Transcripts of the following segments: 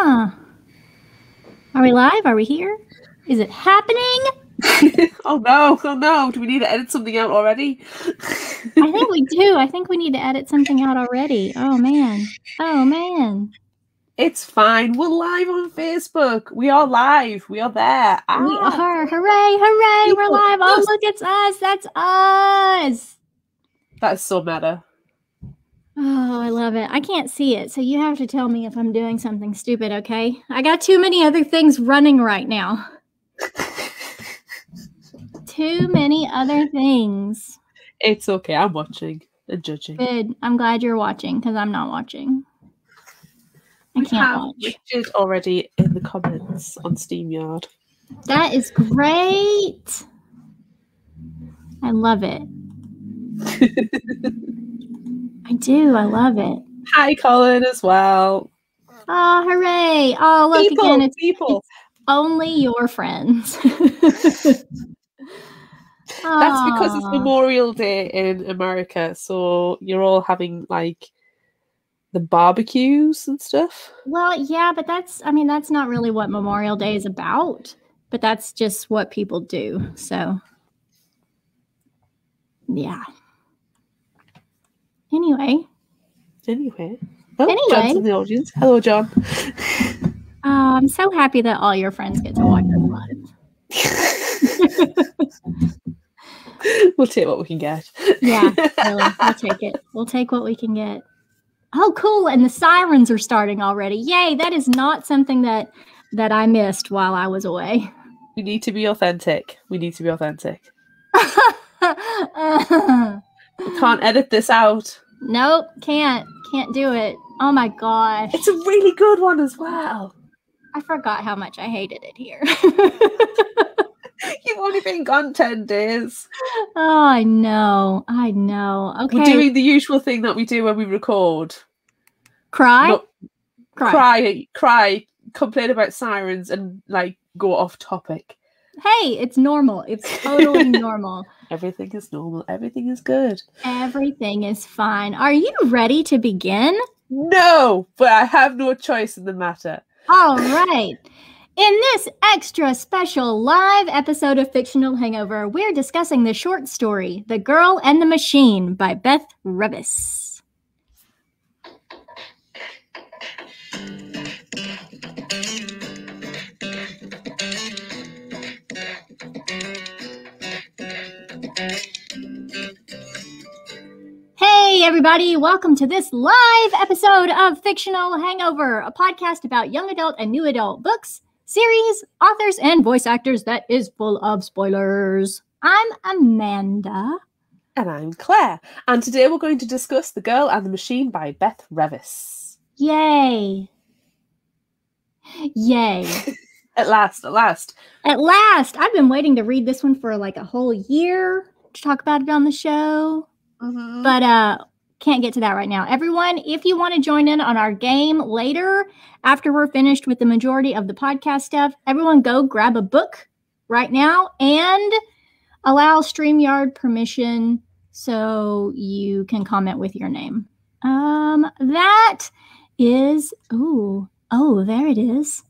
Huh. Are we live? Are we here? Is it happening? oh no, oh no. Do we need to edit something out already? I think we do. I think we need to edit something out already. Oh man. Oh man. It's fine. We're live on Facebook. We are live. We are there. Ah. We are. Hooray, hooray. We're live. Oh, look, it's us. That's us. That is so meta. Oh, I love it. I can't see it. So you have to tell me if I'm doing something stupid, okay? I got too many other things running right now. too many other things. It's okay. I'm watching and judging. Good. I'm glad you're watching because I'm not watching. I we can't watch. Richard already in the comments on StreamYard. That is great. I love it. I do. I love it. Hi, Colin, as well. Oh, hooray. Oh, look people, again. It's, people. It's only your friends. That's because it's Memorial Day in America. So you're all having like the barbecues and stuff. Well, yeah, but that's, I mean, that's not really what Memorial Day is about, but that's just what people do. So, yeah. Anyway. Anyway. Oh, anyway. John's in the audience. Hello, John. Uh, I'm so happy that all your friends get to watch us live. we'll take what we can get. yeah, really. We'll take it. We'll take what we can get. Oh, cool. And the sirens are starting already. Yay. That is not something that that I missed while I was away. We need to be authentic. We need to be authentic. We can't edit this out. Nope, can't. Can't do it. Oh my gosh. It's a really good one as well. I forgot how much I hated it here. You've only been gone 10 days. Oh, I know. I know. Okay. We're doing the usual thing that we do when we record. Cry? Not, cry. Cry, cry, complain about sirens and like go off topic. Hey, it's normal. It's totally normal. Everything is normal. Everything is good. Everything is fine. Are you ready to begin? No, but I have no choice in the matter. All right. In this extra special live episode of Fictional Hangover, we're discussing the short story, The Girl and the Machine by Beth Revis. Hey, everybody, welcome to this live episode of Fictional Hangover, a podcast about young adult and new adult books, series, authors, and voice actors that is full of spoilers. I'm Amanda. And I'm Claire. And today we're going to discuss The Girl and the Machine by Beth Revis. Yay! Yay. at last, at last. At last! I've been waiting to read this one for like a whole year to talk about it on the show. Mm-hmm. But uh can't get to that right now. Everyone, if you want to join in on our game later after we're finished with the majority of the podcast stuff, everyone go grab a book right now and allow StreamYard permission so you can comment with your name. Um that is oh, oh, there it is.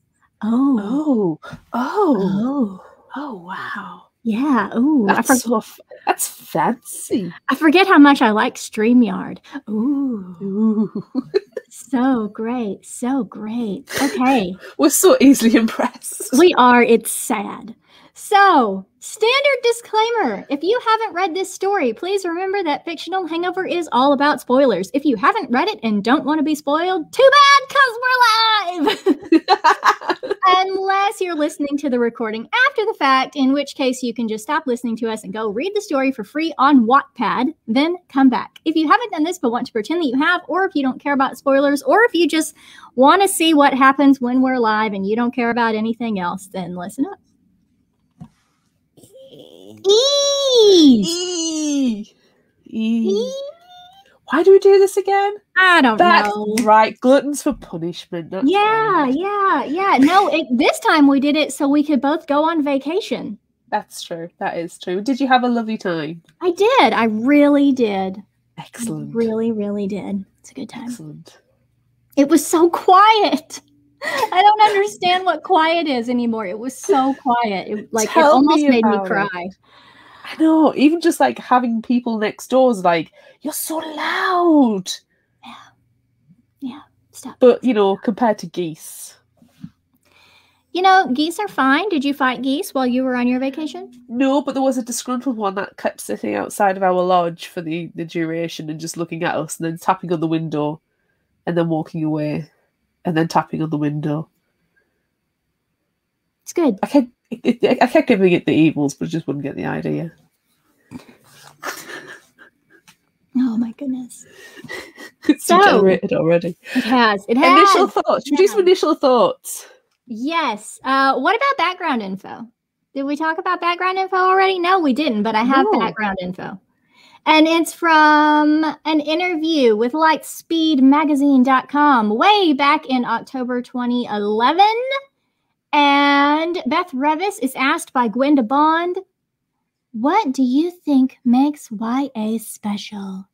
Oh. oh. Oh. Oh. Oh, wow. Yeah. Oh, that's, I for- so, that's fancy. I forget how much I like StreamYard. Ooh. Ooh. so great. So great. Okay. We're so easily impressed. We are. It's sad. So, standard disclaimer if you haven't read this story, please remember that Fictional Hangover is all about spoilers. If you haven't read it and don't want to be spoiled, too bad because we're live! Unless you're listening to the recording after the fact, in which case you can just stop listening to us and go read the story for free on Wattpad, then come back. If you haven't done this but want to pretend that you have, or if you don't care about spoilers, or if you just want to see what happens when we're live and you don't care about anything else, then listen up. E. E. E. Why do we do this again? I don't know. Right, gluttons for punishment. That's yeah, right. yeah, yeah. No, it, this time we did it so we could both go on vacation. That's true. That is true. Did you have a lovely time? I did. I really did. Excellent. I really, really did. It's a good time. Excellent. It was so quiet. I don't understand what quiet is anymore. It was so quiet. It, like Tell it almost me made me about it. cry. I know, even just like having people next door is like, you're so loud. Yeah. Yeah. Stop. But you know, compared to geese. You know, geese are fine. Did you fight geese while you were on your vacation? No, but there was a disgruntled one that kept sitting outside of our lodge for the, the duration and just looking at us and then tapping on the window and then walking away and then tapping on the window. It's good. I kept, I kept giving it the evils, but just wouldn't get the idea. Oh my goodness. It's So- degenerated already. It has. It has. Initial thoughts. Should we do some initial thoughts? Yes. Uh, what about background info? Did we talk about background info already? No, we didn't, but I have No. background info. And it's from an interview with lightspeedmagazine.com way back in October 2011. And Beth Revis is asked by Gwenda Bond, What do you think makes YA special?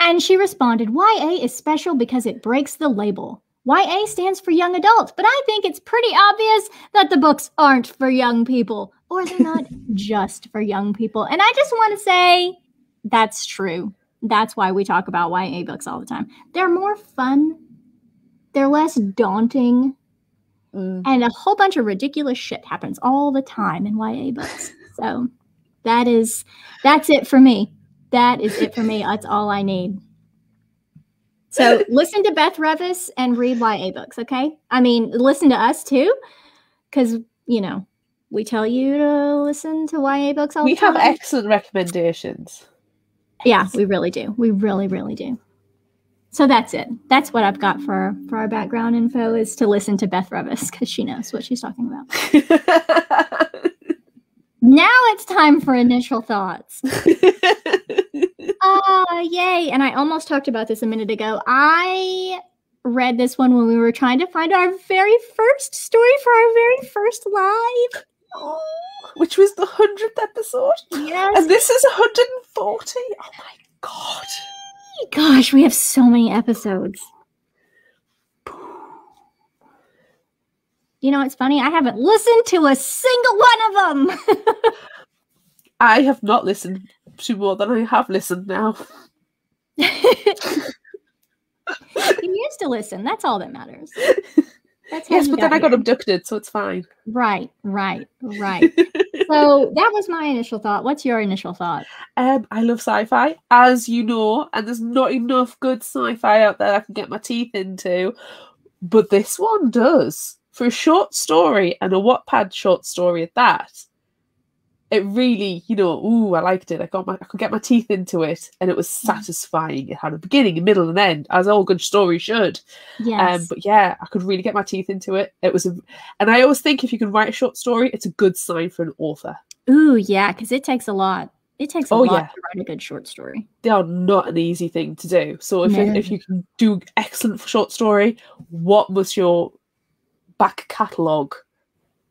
And she responded, YA is special because it breaks the label. YA stands for young adult, but I think it's pretty obvious that the books aren't for young people, or they're not just for young people. And I just want to say that's true. That's why we talk about YA books all the time. They're more fun, they're less daunting, Mm. and a whole bunch of ridiculous shit happens all the time in YA books. So that is that's it for me. That is it for me. That's all I need. So listen to Beth Revis and read YA books, okay? I mean, listen to us too, because you know we tell you to listen to YA books all We the time. have excellent recommendations. yeah, we really do. We really, really do. So that's it. That's what I've got for for our background info is to listen to Beth Revis because she knows what she's talking about. Now it's time for initial thoughts. Ah, yay. And I almost talked about this a minute ago. I read this one when we were trying to find our very first story for our very first live. Which was the hundredth episode, Yes. and this is 140. Oh my god! Gosh, we have so many episodes. You know, it's funny. I haven't listened to a single one of them. I have not listened to more than I have listened now. you used to listen. That's all that matters. That's Yes, but then I got here. abducted, so it's fine. Right, right, right. so that was my initial thought. What's your initial thought? Um, I love sci-fi, as you know, and there's not enough good sci-fi out there I can get my teeth into. But this one does. For a short story and a Wattpad short story at that, it really, you know, ooh, I liked it. I got my I could get my teeth into it and it was satisfying. It had a beginning, a middle, and end, as all good stories should. Yes. Um, but yeah, I could really get my teeth into it. It was a and I always think if you can write a short story, it's a good sign for an author. Ooh, yeah, because it takes a lot. It takes a Oh, lot yeah. to write a good short story. they are not an easy thing to do. So if No. if you can do excellent short story, what must your back catalogue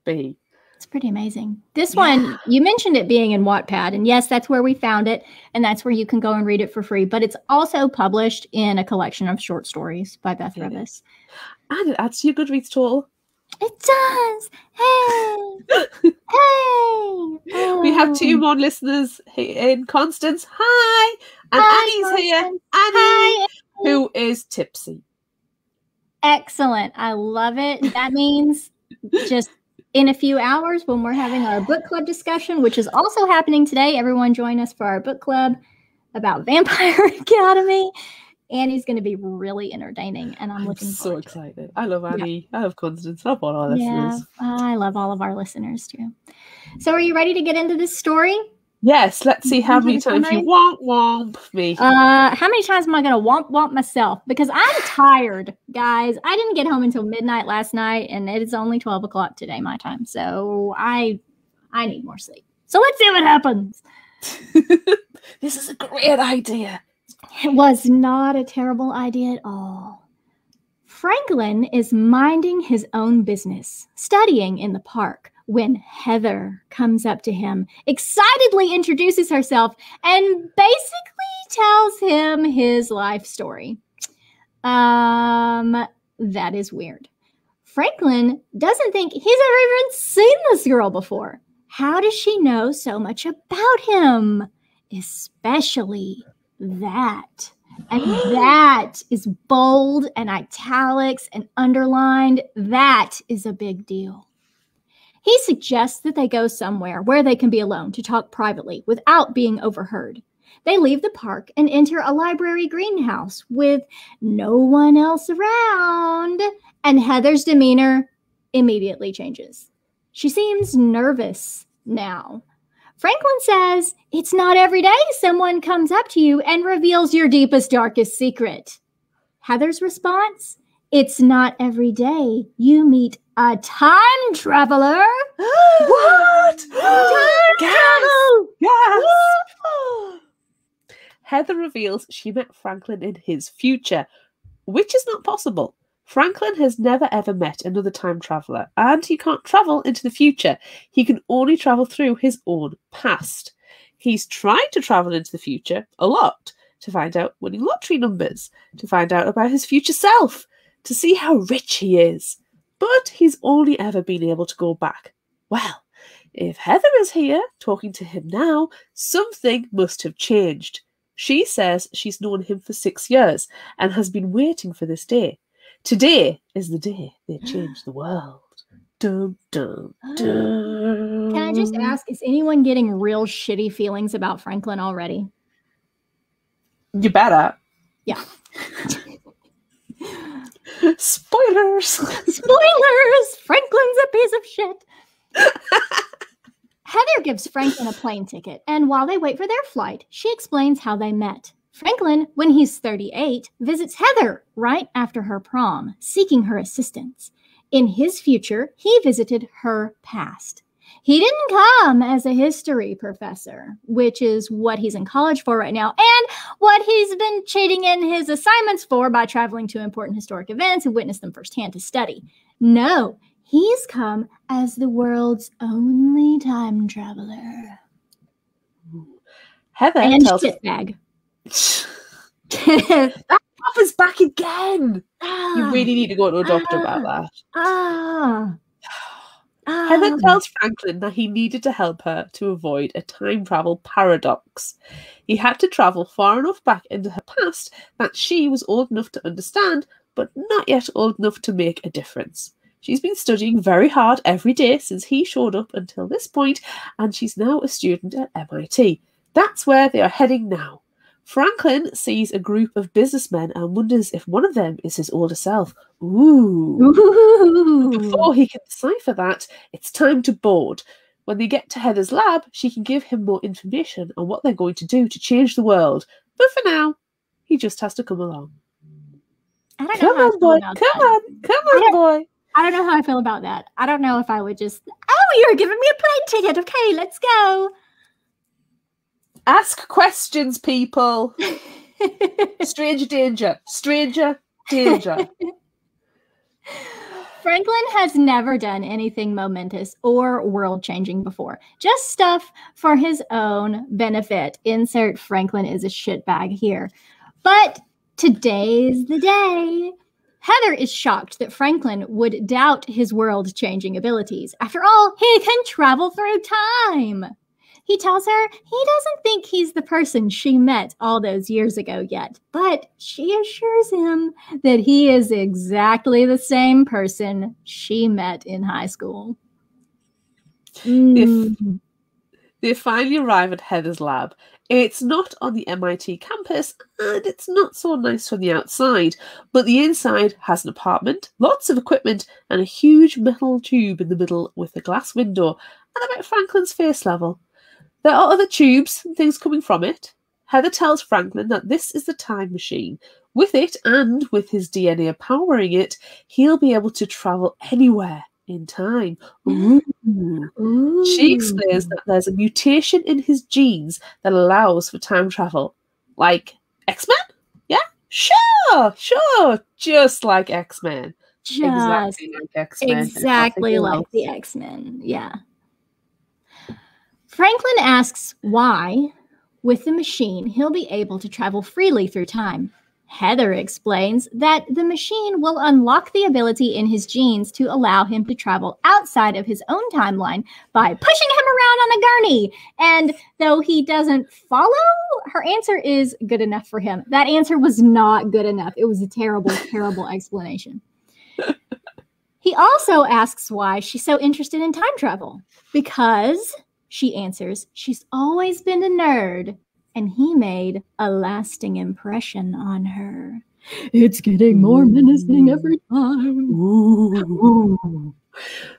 be? It's pretty amazing. This Yeah. one, you mentioned it being in Wattpad, and yes, that's where we found it, and that's where you can go and read it for free. But it's also published in a collection of short stories by Beth Yeah. Revis. Ah, and it adds to your Goodreads total. It does. Hey, hey. We have two oh. more listeners in Constance. Hi, and Hi, Annie's here. Annie, Hi. who is tipsy. Excellent. I love it. That means just in a few hours when we're having our book club discussion, which is also happening today. Everyone join us for our book club about Vampire Academy. Annie's going to be really entertaining, and I'm, I'm looking so forward to it. excited. I love Annie. I love Constance. I love all our Yeah, listeners. I love all of our listeners too. So, are you ready to get into this story? Yes, let's see how many times you womp womp me. Uh, how many times am I going to womp womp myself? Because I'm tired, guys. I didn't get home until midnight last night, and it is only 12 o'clock today, my time. So I, I need more sleep. So let's see what happens. this is a great idea. It was not a terrible idea at all. Franklin is minding his own business, studying in the park, when Heather comes up to him, excitedly introduces herself, and basically tells him his life story. Um, that is weird. Franklin doesn't think he's ever even seen this girl before. How does she know so much about him? Especially that. And that is bold and italics and underlined. That is a big deal. He suggests that they go somewhere where they can be alone to talk privately without being overheard. They leave the park and enter a library greenhouse with no one else around, and Heather's demeanor immediately changes. She seems nervous now. Franklin says it's not every day someone comes up to you and reveals your deepest, darkest secret. Heather's response it's not every day you meet a time traveler. what? time Yes! travel! Yes! Heather reveals she met Franklin in his future, which is not possible. Franklin has never ever met another time traveler, and he can't travel into the future. He can only travel through his own past. He's tried to travel into the future a lot to find out winning lottery numbers, to find out about his future self, to see how rich he is. But he's only ever been able to go back. Well, if Heather is here talking to him now, something must have changed. She says she's known him for six years and has been waiting for this day. Today is the day they changed the world. Dun, dun, dun. Can I just ask, is anyone getting real shitty feelings about Franklin already? You better. Yeah. Spoilers. Spoilers! Franklin's a piece of shit. Heather gives Franklin a plane ticket, and while they wait for their flight, she explains how they met. Franklin, when he's 38, visits Heather right after her prom, seeking her assistance. In his future, he visited her past. He didn't come as a history professor, which is what he's in college for right now, and what he's been cheating in his assignments for by traveling to important historic events and witness them firsthand to study. No, he's come as the world's only time traveler. Heather And tells shitbag. Papa's back again. You really need to go to a doctor about that. Ah. Ah. Heather tells Franklin that he needed to help her to avoid a time travel paradox. He had to travel far enough back into her past that she was old enough to understand, but not yet old enough to make a difference. She's been studying very hard every day since he showed up until this point, and she's now a student at MIT. That's where they are heading now. Franklin sees a group of businessmen and wonders if one of them is his older self. Ooh. Ooh. Before he can decipher that, it's time to board. When they get to Heather's lab, she can give him more information on what they're going to do to change the world. But for now, he just has to come along. I don't Come I on, boy. Come that. on. Come on, boy. I don't know how I feel about that. I don't know if I would just, oh, you're giving me a plane ticket. Okay, let's go. Ask questions, people. Stranger danger. Stranger danger. Franklin has never done anything momentous or world changing before, just stuff for his own benefit. Insert Franklin is a shitbag here. But today's the day. Heather is shocked that Franklin would doubt his world changing abilities. After all, he can travel through time. He tells her he doesn't think he's the person she met all those years ago yet, but she assures him that he is exactly the same person she met in high school. Mm. They finally arrive at Heather's lab. It's not on the MIT campus and it's not so nice from the outside, but the inside has an apartment, lots of equipment, and a huge metal tube in the middle with a glass window and about Franklin's face level. There are other tubes and things coming from it. Heather tells Franklin that this is the time machine. With it and with his DNA powering it, he'll be able to travel anywhere in time. Ooh. She explains that there's a mutation in his genes that allows for time travel. Like X Men? Yeah? Sure, sure. Just like X Men. just Exactly like X Men. exactly like the X Men. Yeah. Franklin asks why, with the machine, he'll be able to travel freely through time. Heather explains that the machine will unlock the ability in his genes to allow him to travel outside of his own timeline by pushing him around on a gurney. And though he doesn't follow, her answer is good enough for him. That answer was not good enough. It was a terrible, terrible explanation. He also asks why she's so interested in time travel. Because, she answers, she's always been a nerd and he made a lasting impression on her. It's getting more menacing every time. Ooh.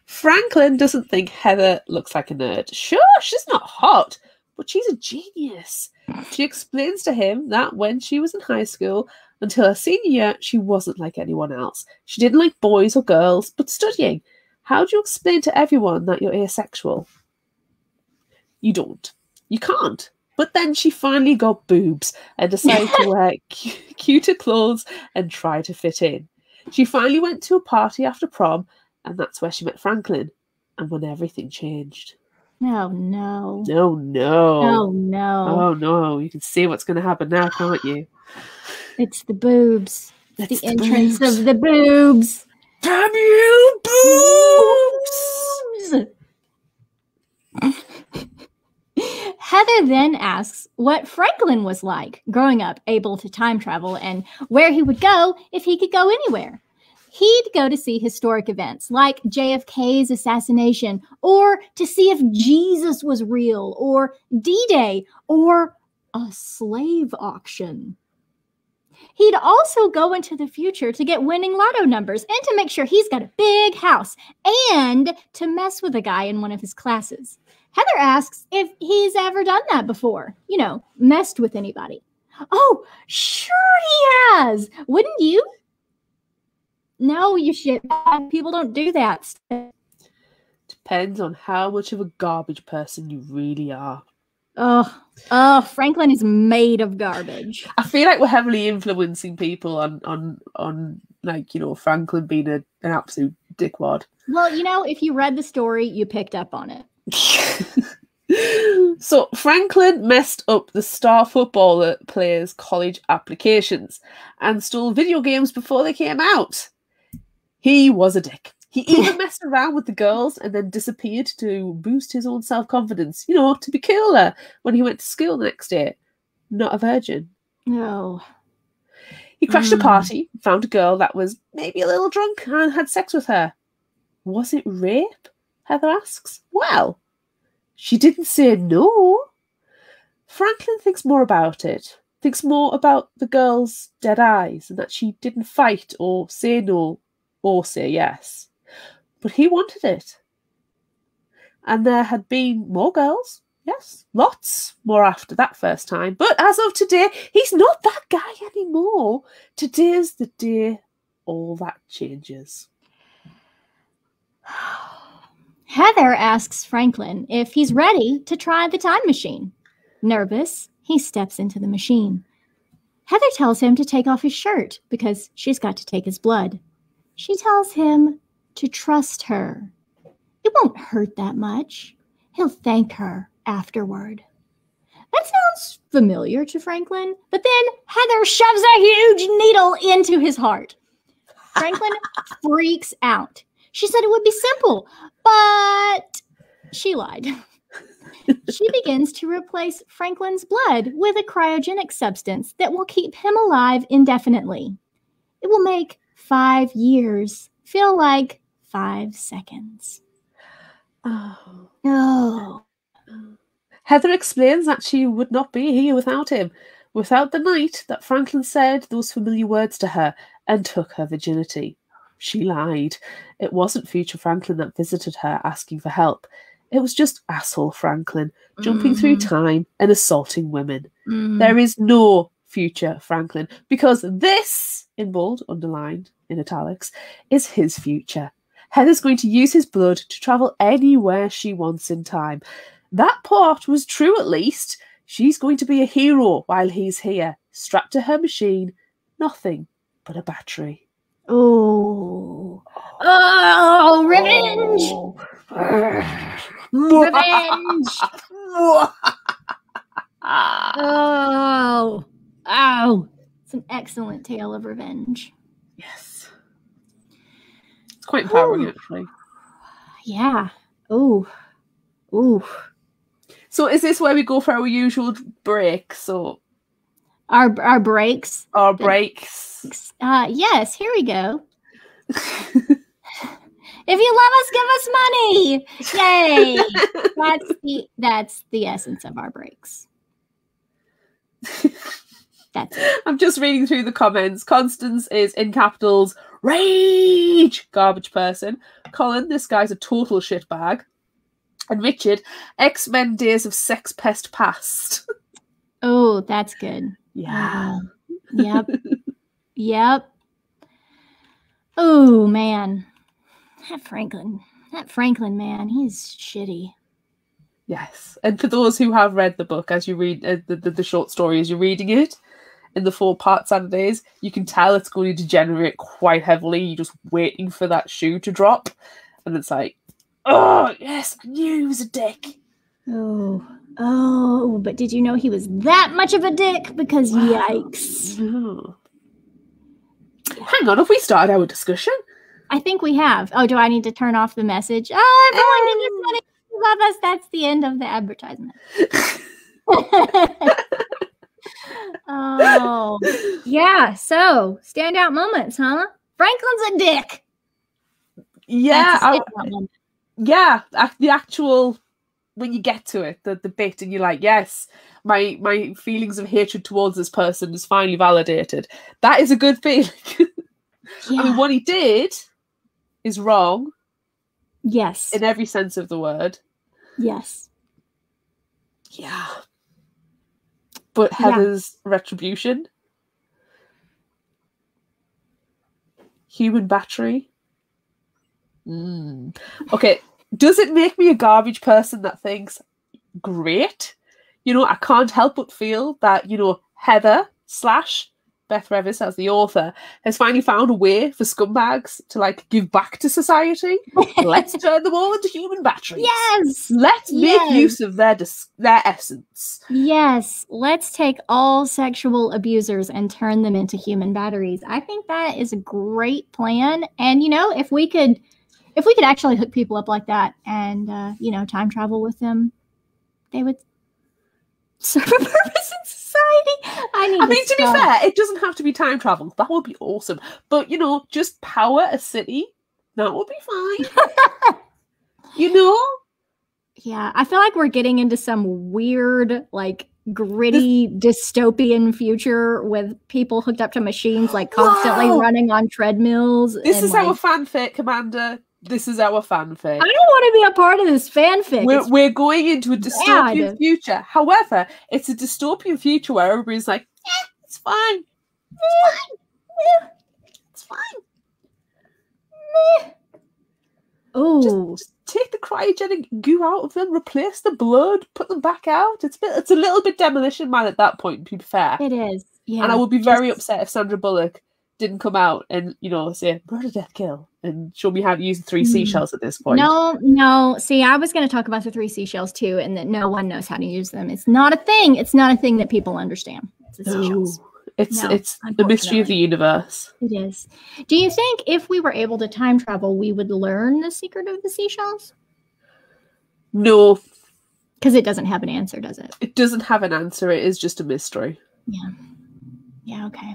Franklin doesn't think Heather looks like a nerd. Sure, she's not hot, but she's a genius. She explains to him that when she was in high school, until her senior year, she wasn't like anyone else. She didn't like boys or girls, but studying. How do you explain to everyone that you're asexual? You don't. You can't. But then she finally got boobs and decided to wear cu- cuter clothes and try to fit in. She finally went to a party after prom, and that's where she met Franklin, and when everything changed. Oh no. No, no. Oh no. Oh no. You can see what's going to happen now, can't you? It's the boobs. It's the the entrance boobs. of the boobs. Damn you, boobs! Heather then asks what Franklin was like growing up, able to time travel, and where he would go if he could go anywhere. He'd go to see historic events like JFK's assassination, or to see if Jesus was real, or D Day, or a slave auction. He'd also go into the future to get winning lotto numbers and to make sure he's got a big house and to mess with a guy in one of his classes. Heather asks if he's ever done that before. You know, messed with anybody. Oh, sure he has. Wouldn't you? No, you shit. People don't do that. Depends on how much of a garbage person you really are. Oh, oh, Franklin is made of garbage. I feel like we're heavily influencing people on on on like you know Franklin being a, an absolute dickwad. Well, you know, if you read the story, you picked up on it. so Franklin messed up the star footballer players' college applications and stole video games before they came out. He was a dick. He even messed around with the girls and then disappeared to boost his own self confidence, you know, to be cooler when he went to school the next day. Not a virgin. No. He crashed a Mm. party, found a girl that was maybe a little drunk, and had sex with her. Was it rape? Heather asks. Well, she didn't say no. Franklin thinks more about it, thinks more about the girl's dead eyes and that she didn't fight or say no or say yes. But he wanted it. And there had been more girls, yes, lots more after that first time. But as of today, he's not that guy anymore. Today's the day all that changes. Heather asks Franklin if he's ready to try the time machine. Nervous, he steps into the machine. Heather tells him to take off his shirt because she's got to take his blood. She tells him to trust her. It won't hurt that much. He'll thank her afterward. That sounds familiar to Franklin, but then Heather shoves a huge needle into his heart. Franklin freaks out. She said it would be simple, but she lied. she begins to replace Franklin's blood with a cryogenic substance that will keep him alive indefinitely. It will make five years feel like five seconds. Oh. Oh, Heather explains that she would not be here without him, without the night that Franklin said those familiar words to her and took her virginity. She lied. It wasn't future Franklin that visited her asking for help. It was just asshole Franklin jumping through Mhm. time and assaulting women. Mm. There is no future Franklin because this, in bold, underlined, in italics, is his future. Heather's going to use his blood to travel anywhere she wants in time. That part was true at least. She's going to be a hero while he's here, strapped to her machine, nothing but a battery. Oh. Oh, revenge! Oh. Revenge! Oh. Oh. It's an excellent tale of revenge. Yes. It's quite empowering, Whew. actually. Yeah. Ooh. Ooh. So, is this where we go for our usual breaks or Our our breaks. our breaks? Uh yes, here we go. If you love us, give us money. Yay. that's the that's the essence of our breaks. That's it. I'm just reading through the comments. Constance is in capitals, rage, garbage person. Colin, this guy's a total shitbag. And Richard, X Men Days of Sex Pest Past. Oh, that's good. Yeah. Um, yep. yep. Oh man. That Franklin. That Franklin man, he's shitty. Yes. And for those who have read the book, as you read uh, the, the, the short story as you're reading it, in the four part Saturdays, you can tell it's going to degenerate quite heavily. You're just waiting for that shoe to drop. And it's like, oh, yes, I knew he was a dick. Oh. Oh, but did you know he was that much of a dick? Because yikes. No. Hang on, have we started our discussion? I think we have. Oh, do I need to turn off the message? Oh, everyone money. Um. You Love us. That's the end of the advertisement. oh, yeah. So, standout moments, huh? Franklin's a dick. Yeah, That's a I- yeah. The actual when you get to it, the, the bit, and you're like, yes, my my feelings of hatred towards this person is finally validated. That is a good feeling. I mean, what he did is wrong Yes. in every sense of the word. Yes. Yeah. But Yeah. Heather's retribution, human battery. Mm. Okay, does it make me a garbage person that thinks, great? You know, I can't help but feel that, you know, Heather slash Beth Revis as the author has finally found a way for scumbags to like give back to society. Let's turn them all into human batteries. yes. Let's make Yes. use of their dis- their essence. Yes. Let's take all sexual abusers and turn them into human batteries. I think that is a great plan. And you know, if we could if we could actually hook people up like that and uh, you know, time travel with them, they would serve a purpose in society. I need I mean, to be fair, it doesn't have to be time travel. That would be awesome. But you know, just power a city, that would be fine. you know? Yeah, I feel like we're getting into some weird, like gritty dystopian future with people hooked up to machines, like constantly running on treadmills. This is our fanfic, Commander. This is our fanfic. I don't want to be a part of this fanfic. We're, we're going into a dystopian bad. future. However, it's a dystopian future where everybody's like, eh, it's fine. It's fine. It's fine. oh, Just take the cryogenic goo out of them, replace the blood, put them back out. It's a bit, it's a little bit demolition man at that point, to be fair. it is. Yeah, and I would be very just- upset if Sandra Bullock didn't come out and you know say murder, death, kill, and show me how to use the three Mm. seashells at this point. No, no. See, I was going to talk about the three seashells too, and that no one knows how to use them. It's not a thing. It's not a thing that people understand. It's the No. seashells. it's No, it's the mystery of the universe. It is. Do you think if we were able to time travel, we would learn the secret of the seashells? No, Because it doesn't have an answer, does it? it doesn't have an answer. It is just a mystery. Yeah. Yeah. Okay.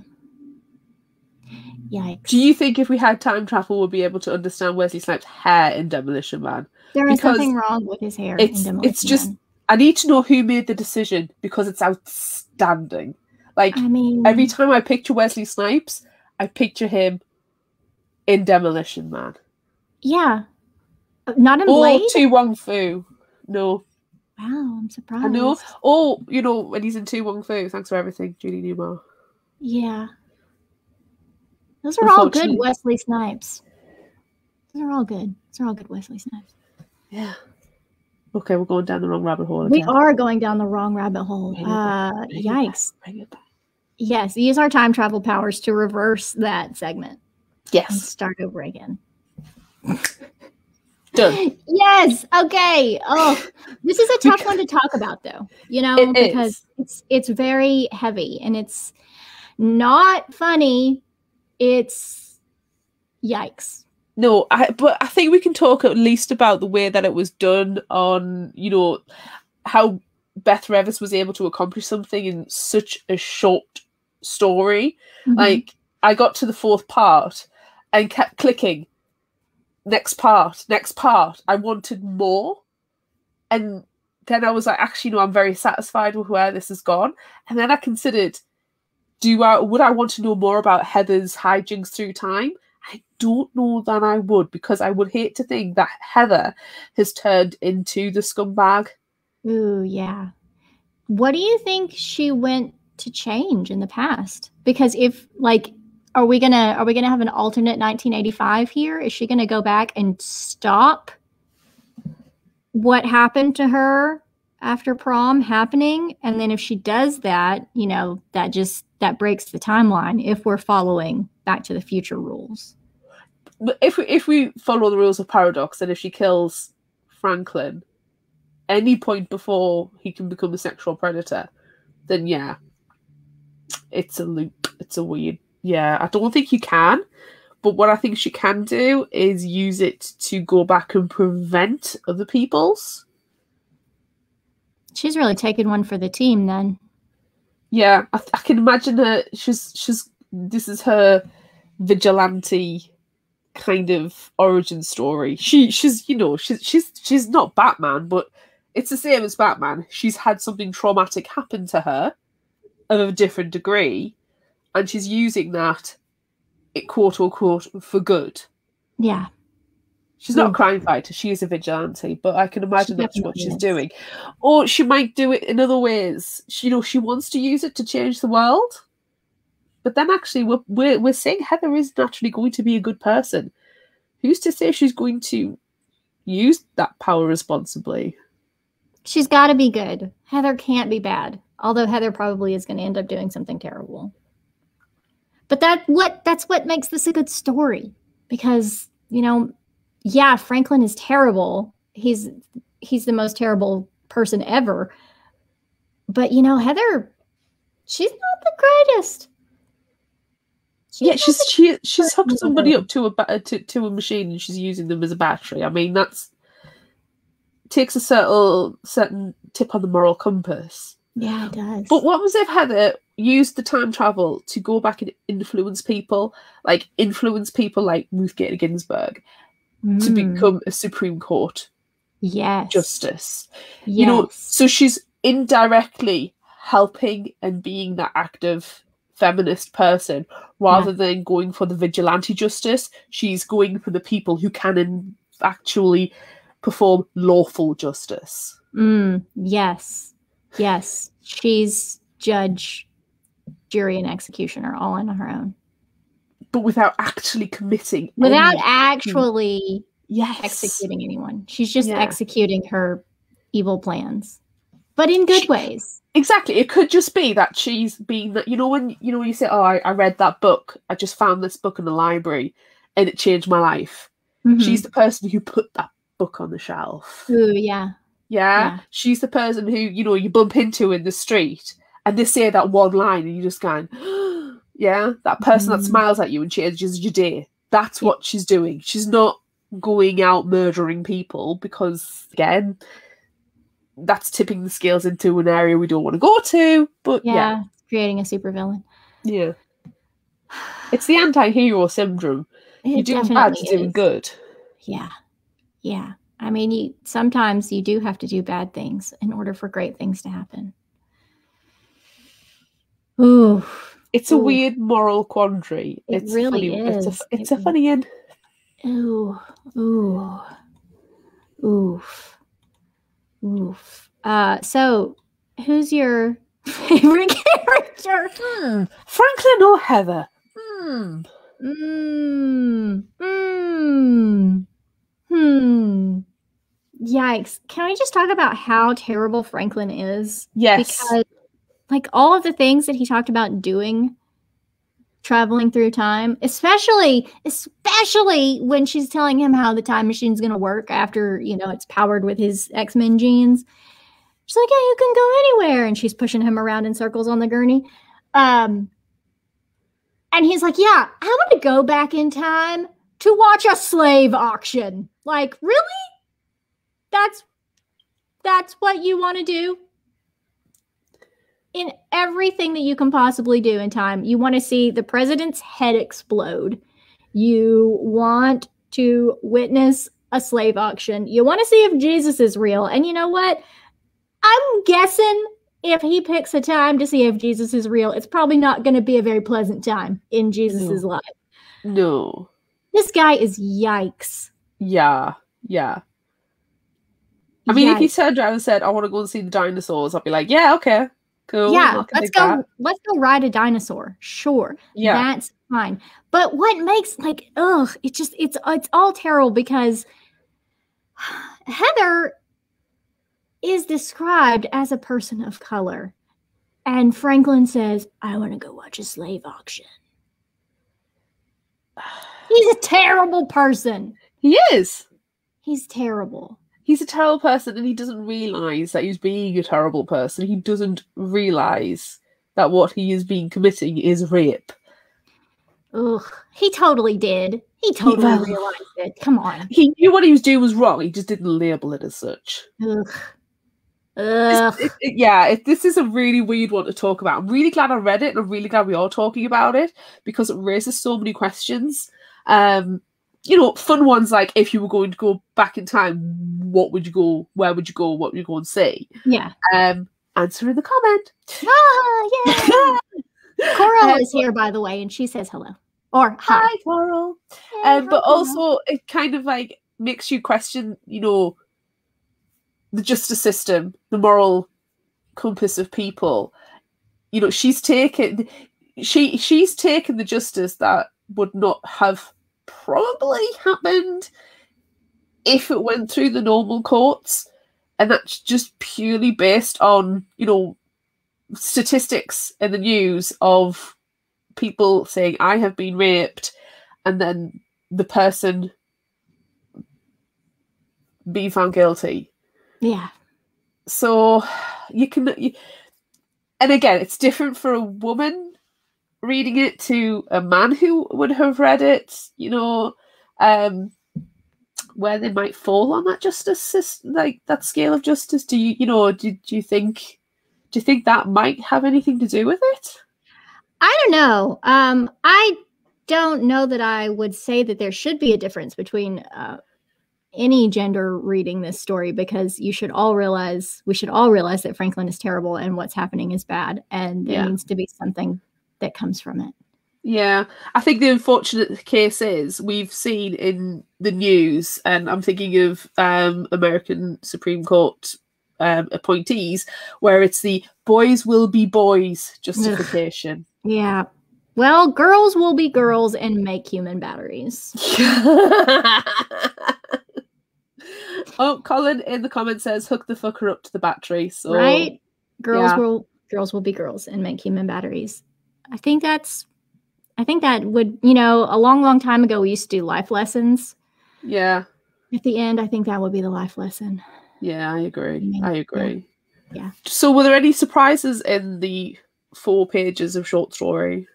Yikes. Do you think if we had time travel, we'd be able to understand Wesley Snipes' hair in Demolition Man? there is because nothing wrong with his hair. it's- it's just- Man. I need to know who made the decision because it's outstanding. Like I mean, every time I picture Wesley Snipes, I picture him in Demolition Man. yeah. Not in Or Blade. To Wong Foo. No. wow, I'm surprised. I know. Or, you know, when he's in To Wong Foo. Thanks for everything, Julie Newmar. Yeah. Those are all good Wesley Snipes. Those are all good. Those are all good Wesley Snipes. Yeah. Okay, we're going down the wrong rabbit hole We are going down the wrong rabbit hole. Uh, yikes. Yes, use our time travel powers to reverse that segment Yes. start over again. Done. Yes. Okay. Oh, this is a tough one to talk about, though. You know, It because is. it's it's very heavy and it's not funny. It's yikes. No, I but I think we can talk at least about the way that it was done on, you know, how Beth Revis was able to accomplish something in such a short story. Mhm. Like I got to the fourth part and kept clicking next part, next part. I wanted more. And then I was like, actually, no, I'm very satisfied with where this has gone. And then I considered, do I would I want to know more about Heather's hijinks through time? I don't know that I would because I would hate to think that Heather has turned into the scumbag. Ooh, yeah. What do you think she went to change in the past? Because if like are we gonna are we gonna have an alternate 1985 here? Is she gonna go back and stop what happened to her after prom happening? And then if she does that, you know, that just that breaks the timeline if we're following back to the future rules. But if we if we follow the rules of paradox, then if she kills Franklin any point before he can become a sexual predator, then yeah, it's a loop. It's a weird. Yeah, I don't think you can. But what I think she can do is use it to go back and prevent other people's. She's really taken one for the team then. Yeah, I, I can imagine her. She's she's this is her vigilante kind of origin story. She she's you know she's she's she's not Batman, but it's the same as Batman. She's had something traumatic happen to her of a different degree, and she's using that, it quote unquote, for good. Yeah. She's not a Mm. crime fighter. She is a vigilante, but I can imagine that's what she's doing. Or she might do it in other ways. She, you know, she wants to use it to change the world. But then actually, we're, we're, we're saying Heather is naturally going to be a good person. Who's to say she's going to use that power responsibly? She's got to be good. Heather can't be bad. Although Heather probably is going to end up doing something terrible. But that what that's what makes this a good story because, you know, yeah, Franklin is terrible. He's he's the most terrible person ever. But you know, Heather she's not the greatest. yeah, she's she she's hooked somebody up to a to, to a machine and she's using them as a battery. I mean, that's takes a certain certain tip on the moral compass. yeah, it does. But what was if Heather used the time travel to go back and influence people, like influence people like Ruth Bader Ginsburg to Mm, become a Supreme Court yes. justice? yes. You know, so she's indirectly helping and being that active feminist person rather than going for the vigilante justice. She's going for the people who can actually perform lawful justice. Mm, yes. Yes. She's judge, jury, and executioner all on her own. But without actually committing Without any- actually yes. executing anyone. She's just Yeah. executing her evil plans. But in good She- ways. Exactly. It could just be that she's been that you know when you know when you say, Oh, I, I read that book, I just found this book in the library and it changed my life. Mhm. She's the person who put that book on the shelf. Ooh, yeah. Yeah? Yeah. She's the person who, you know, you bump into in the street and they say that one line and you're just going, Yeah, that person Mhm. that smiles at you and changes your day. That's Yeah. what she's doing. She's not going out murdering people because again, that's tipping the scales into an area we don't want to go to. But Yeah. yeah, Creating a supervillain. yeah. It's the anti-hero syndrome. It you do bad doing is. good. Yeah. Yeah. I mean, you, sometimes you do have to do bad things in order for great things to happen. Ooh. It's a Ooh. weird moral quandary. It it's really funny. It's is. a, it's It a funny end. Ooh. Ooh. Oof. Oof. Uh, so who's your favorite character? Hmm. Franklin or Heather? Hmm. Mmm. Mmm. Hmm. Yikes. Can we just talk about how terrible Franklin is? Yes. Because, like, all of the things that he talked about doing traveling through time, especially, especially when she's telling him how the time machine's going to work after, you know, it's powered with his X Men genes. She's like, yeah, you can go anywhere. And she's pushing him around in circles on the gurney. Um, And he's like, Yeah, I want to go back in time to watch a slave auction. Like, really? That's that's what you want to do? In everything that you can possibly do in time, you want to see the president's head explode. You want to witness a slave auction. You want to see if Jesus is real. And you know what? I'm guessing if he picks a time to see if Jesus is real, it's probably not going to be a very pleasant time in Jesus's No. life. No. This guy is yikes. Yeah. Yeah. I mean, if he Yikes. turned around and said, "I want to go and see the dinosaurs," I'd be like, "Yeah, okay, yeah, let's go. that." Let's go ride a dinosaur. Sure, Yeah, that's fine. But what makes like ugh? It just it's it's all terrible because Heather is described as a person of color, and Franklin says, "I want to go watch a slave auction." He's a terrible person. he is. He's terrible. He's a terrible person, and he doesn't realize that he's being a terrible person. He doesn't realize that what he is being committing is rape. Ugh, he totally did. He totally well- realized it. Come on. He knew what he was doing was wrong. He just didn't label it as such. Ugh. Ugh. it- it- yeah, it, this is a really weird one to talk about. I'm really glad I read it, and I'm really glad we are talking about it because it raises so many questions. Um, you know, fun ones like if you were going to go back in time, what would you go? Where would you go? What would you go and see? Yeah. Um, answer in the comment. Ah, yeah. Coral Uh, is here, by the way, and she says hello. Or hi. Hi, Coral. Hey, Um, but hi, Coral. also it kind of like makes you question, you know, the justice system, the moral compass of people. You know, she's taken she she's taken the justice that would not have probably happened if it went through the normal courts. And that's just purely based on, you know, statistics in the news of people saying I have been raped and then the person being found guilty. Yeah. So you can, you, and again, it's different for a woman reading it to a man who would have read it. You know, um, where they might fall on that justice, sys- like that scale of justice. Do you, you know, do, do you think, do you think that might have anything to do with it? I don't know. Um, I don't know that I would say that there should be a difference between uh, any gender reading this story because you should all realize we should all realize that Franklin is terrible and what's happening is bad, and there Yeah. needs to be something that comes from it. Yeah, I think the unfortunate case is we've seen in the news, and I'm thinking of um, American Supreme Court um, appointees, where it's the boys will be boys justification. Yeah. Well, girls will be girls and make human batteries. oh, Colin in the comments says hook the fucker up to the battery. So right? Girls yeah. will girls will be girls and make human batteries. I think that's I think that would, you know, a long, long time ago we used to do life lessons. yeah, At the end, I think that would be the life lesson. yeah, I agree. mean, I agree. Yeah. So, were there any surprises in the four pages of short story?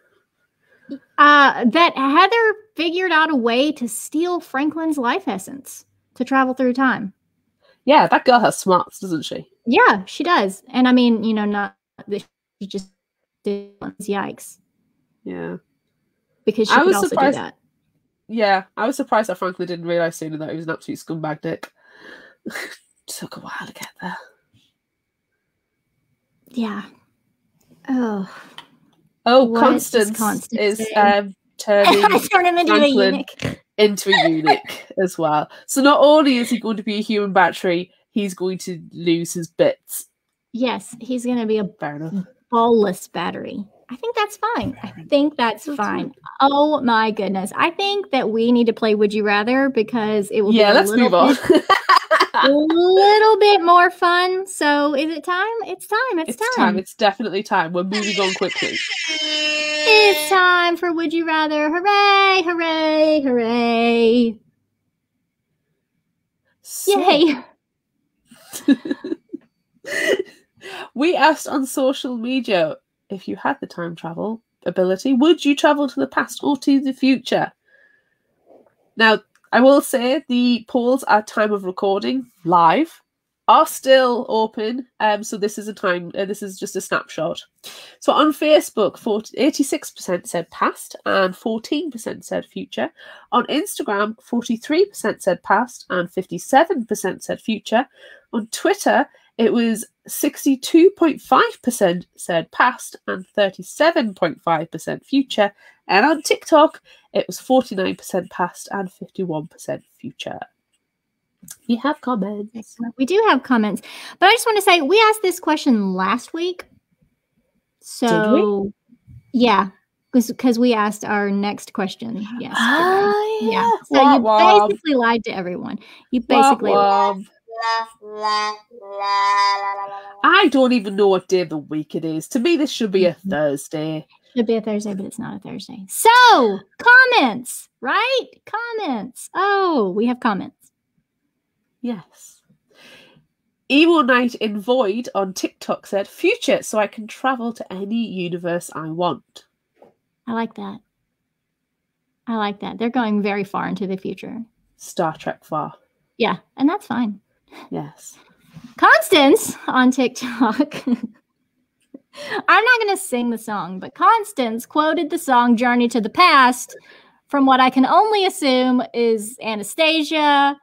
Uh that Heather figured out a way to steal Franklin's life essence to travel through time. Yeah, that girl has smarts, doesn't she? Yeah, she does. And I mean, you know, not that she just yikes. Yeah. Because she I was also surprised- do that. Yeah, I was surprised that Franklin didn't realise sooner that he was an absolute scumbag dick. Took a while to get there. Yeah. Oh. Oh, What Constance, Constance is um, turning Turn him into a eunuch. into a eunuch as well. So not only is he going to be a human battery, he's going to lose his bits. Yes, he's gonna be a Fair enough. Ballless battery. I think that's fine. I think that's That's fine. Oh my goodness. I think that we need to play Would You Rather because it will Yeah, be a let's little move on. bit, a little bit more fun. So is it time? It's time. It's, it's time. time. It's definitely time. We're moving on quickly. It's time for Would You Rather. Hooray, hooray, hooray. So, Yay. we asked on social media if you had the time travel ability, would you travel to the past or to the future? Now, I will say the polls at time of recording live are still open. Um, so this is a time. Uh, this is just a snapshot. So on Facebook, 86% said past and 14% said future. On Instagram, 43% said past and 57% said future. On Twitter, it was 62.5% said past and 37.5% future. And on TikTok, it was 49% past and 51% future. We have comments. We do have comments. But I just want to say we asked this question last week. So, yeah, because we asked our next question. Yes. Ah, yeah. So Wah, you wah. basically lied to everyone. You basically Wah, wah. I don't even know what day of the week it is. To me, this should be a Mhm. Thursday. should be a Thursday, but it's not a Thursday. So comments, right? Comments. Oh, we have comments. Yes. Evil Night in Void on TikTok said, Future, so I can travel to any universe I want. I like that. I like that. They're going very far into the future. Star Trek far. Yeah, and that's fine. Yes. Constance on TikTok. I'm not going to sing the song, but Constance quoted the song Journey to the Past from what I can only assume is Anastasia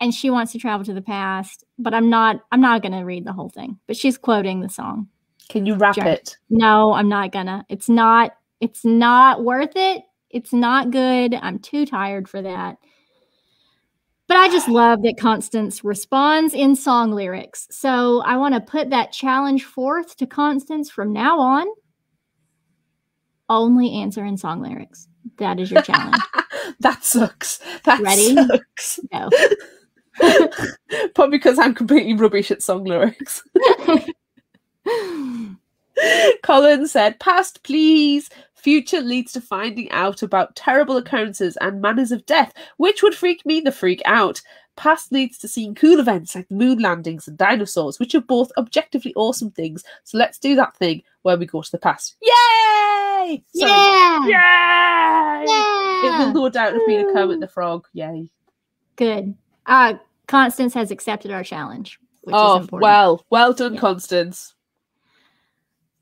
and she wants to travel to the past, but I'm not I'm not going to read the whole thing. But she's quoting the song. Can you rap Sure. it? No, I'm not gonna. It's not it's not worth it. It's not good. I'm too tired for that. But I just love that Constance responds in song lyrics. So I want to put that challenge forth to Constance from now on. Only answer in song lyrics. That is your challenge. that sucks. That Ready? sucks. No. Probably because I'm completely rubbish at song lyrics. Colin said, Past, please. Future leads to finding out about terrible occurrences and manners of death, which would freak me the freak out. Past leads to seeing cool events like the moon landings and dinosaurs, which are both objectively awesome things. So let's do that thing where we go to the past. Yay! Sorry. yeah. Yay! It Yeah. will no doubt have been a Kermit the Frog. Yay. Good. Uh Constance has accepted our challenge. Which is oh, important. well, well done, Yeah. Constance.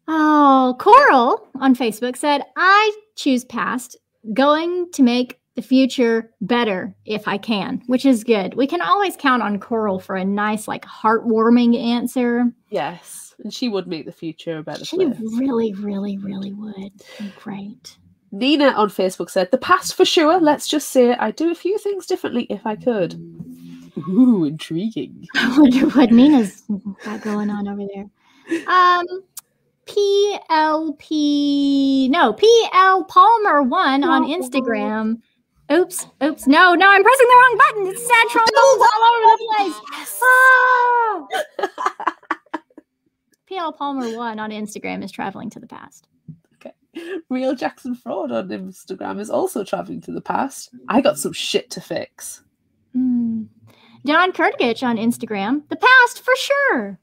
Oh, Coral on Facebook said, I choose past, going to make the future better if I can, which is good. We can always count on Coral for a nice, like, heartwarming answer. Yes, and she would make the future a better She place. really, really, really would. Be great. Nina on Facebook said, The past for sure. Let's just say I'd do a few things differently if I could. Ooh, intriguing. I wonder what Nina's got going on over there. Um, PLP, no, PL Palmer one on Instagram. Oops, oops, no, no, I'm pressing the wrong button. It's sad trombones all over the place. Ah! PL Palmer one on Instagram is traveling to the past. Okay. Real Jackson Fraud on Instagram is also traveling to the past. I got some shit to fix. Hmm. Don Kurtgich on Instagram, the past for sure.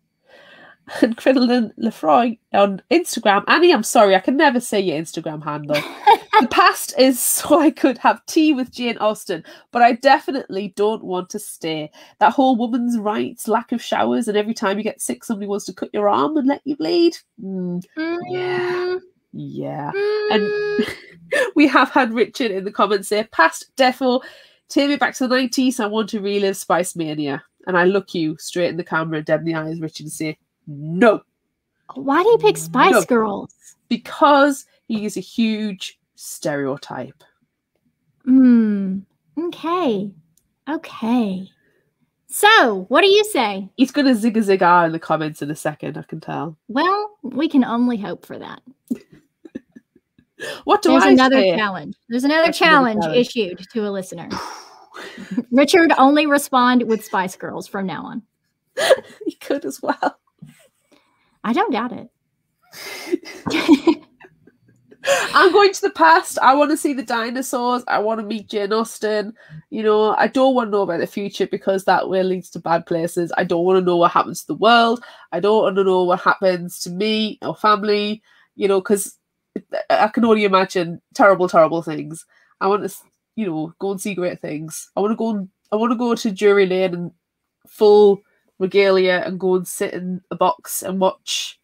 And Crinolin Lefroy on Instagram. Annie, I'm sorry, I can never say your Instagram handle. the past is so I could have tea with Jane Austen, but I definitely don't want to stay. That whole woman's rights, lack of showers, and every time you get sick, somebody wants to cut your arm and let you bleed. Mm, Yeah. Mm, yeah. mm. We have had Richard in the comments say, past defo, take me back to the 90s. I want to relive Spice Mania. And I look you straight in the camera, dead in the eyes, Richard, and say, no, Why do you pick Spice No. Girls? because he is a huge stereotype. Hmm. Okay. Okay. So, what do you say? He's going to zig a zig ah in the comments in a second, I can tell. Well, we can only hope for that. What do There's I another say? challenge. There's another That's another challenge challenge. issued to a listener. Richard only respond with Spice Girls from now on. he could as well. I don't doubt it. I'm going to the past. I want to see the dinosaurs. I want to meet Jane Austen. You know, I don't want to know about the future because that will leads to bad places. I don't want to know what happens to the world. I don't want to know what happens to me or family. You know, because I can only imagine terrible, terrible things. I want to, you know, go and see great things. I want to go I want to go to Drury Lane and full regalia and go and sit in a box and watch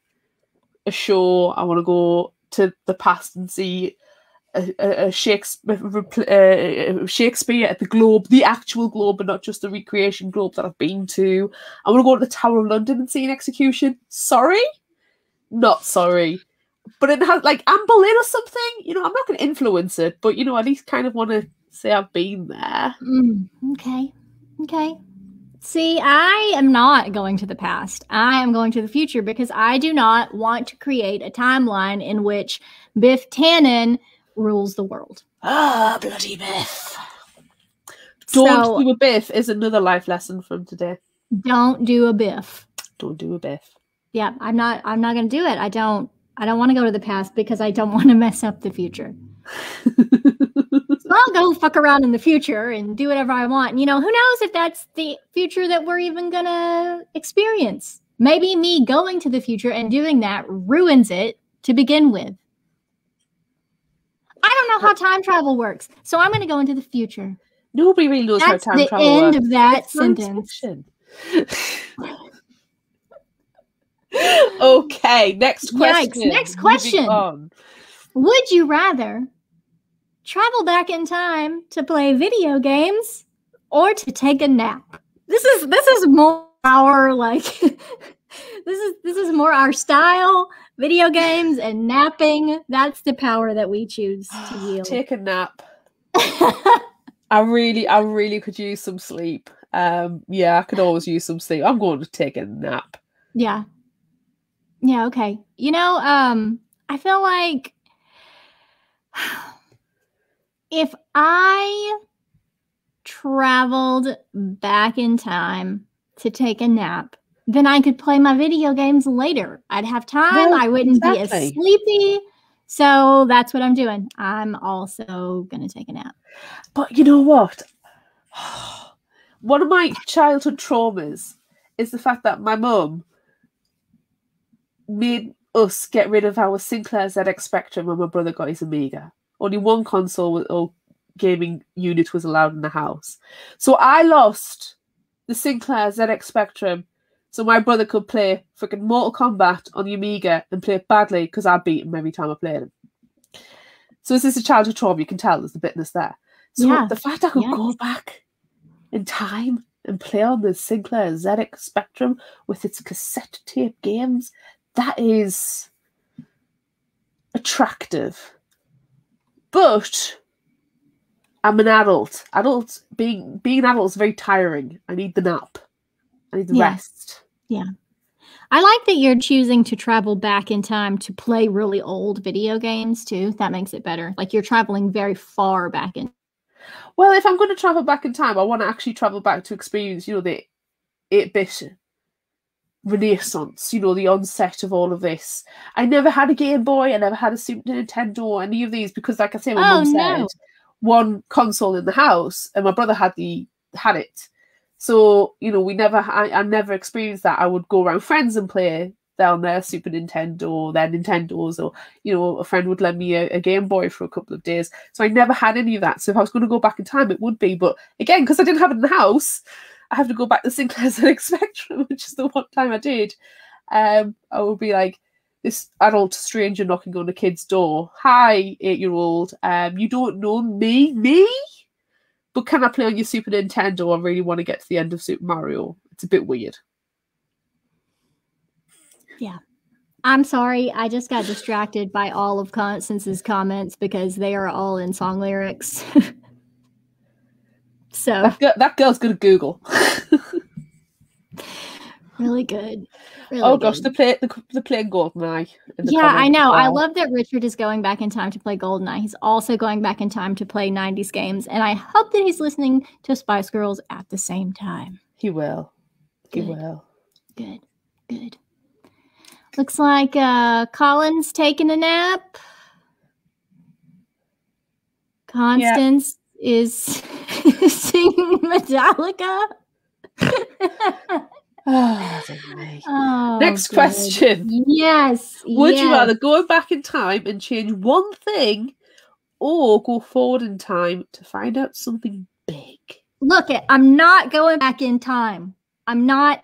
a show. I want to go to the past and see a, a, Shakespeare, uh, Shakespeare at the Globe, the actual Globe, but not just the recreation Globe that I've been to. I want to go to the Tower of London and see an execution. Sorry, not sorry. But it has like Anne Boleyn or something. You know, I'm not going to influence it, but you know, at least kind of want to say I've been there. Mm, okay. Okay. See, I am not going to the past. I am going to the future because I do not want to create a timeline in which Biff Tannen rules the world. Ah, bloody Biff. Don't So- do a Biff is another life lesson from today. Don't do a Biff. Don't do a Biff. Yeah, I'm not I'm not going to do it. I don't I don't want to go to the past because I don't want to mess up the future. I'll go fuck around in the future and do whatever I want. And, You know, who knows if that's the future that we're even gonna experience? Maybe me going to the future and doing that ruins it to begin with. I don't know how time travel works, so I'm gonna go into the future. Nobody really knows That's how time the travel end works. of that It's sentence. okay, next Yikes, question. next question. Would you rather travel back in time to play video games or to take a nap? This is this is more our like this is this is more our style. Video games and napping. That's the power that we choose to yield. Take a nap. I really, I really could use some sleep. Um, yeah, I could always use some sleep. I'm going to take a nap. yeah. Yeah, okay. You know, um I feel like if I traveled back in time to take a nap, then I could play my video games later. I'd have time. Well, I wouldn't be as sleepy. So that's what I'm doing. I'm also going to take a nap. But you know what? One of my childhood traumas is the fact that my mum made us get rid of our Sinclair ZX Spectrum when my brother got his Amiga. Only one console or gaming unit was allowed in the house. So I lost the Sinclair ZX Spectrum so my brother could play freaking Mortal Kombat on the Amiga and play it badly because I beat him every time I played him. So this is a childhood trauma, you can tell there's a bitness there. So Yeah. the fact I could Yeah. go back in time and play on the Sinclair ZX Spectrum with its cassette tape games, that is attractive. But I'm an adult. Adult being being an adult is very tiring. I need the nap. I need the Yeah. rest. Yeah. I like that you're choosing to travel back in time to play really old video games too. That makes it better. Like you're traveling very far back in. Well, if I'm going to travel back in time, I want to actually travel back to experience, you know, the 8 bit renaissance, you know, the onset of all of this. I never had a Game Boy, I never had a Super Nintendo, or any of these, because, like I say, my Oh, mum no. said, one console in the house, and my brother had the had it. So, you know, we never, I, I never experienced that. I would go around friends and play down their Super Nintendo, or their Nintendos, or, you know, a friend would lend me a, a Game Boy for a couple of days. So I never had any of that. So if I was going to go back in time, it would be. But again, because I didn't have it in the house, I have to go back to Sinclair ZX Spectrum, which is the one time I did. Um, I would be like, this adult stranger knocking on a kid's door. Hi, eight year old. Um, you don't know me, me? But can I play on your Super Nintendo? I really want to get to the end of Super Mario. It's a bit weird. Yeah. I'm sorry, I just got distracted by all of Constance's comments because they are all in song lyrics. so That, that girl's good at Google. really good. Really oh gosh, good. the play the, the playing GoldenEye. in the Yeah, I know. I love that Richard is going back in time to play GoldenEye. He's also going back in time to play 90s games. And I hope that he's listening to Spice Girls at the same time. He will. He will. Good. Good. Looks like uh Colin's taking a nap. Constance is singing Metallica. Ah. Oh, Next question. Yes. Would you rather go back in time and change one thing or go forward in time to find out something big? look it i'm not going back in time i'm not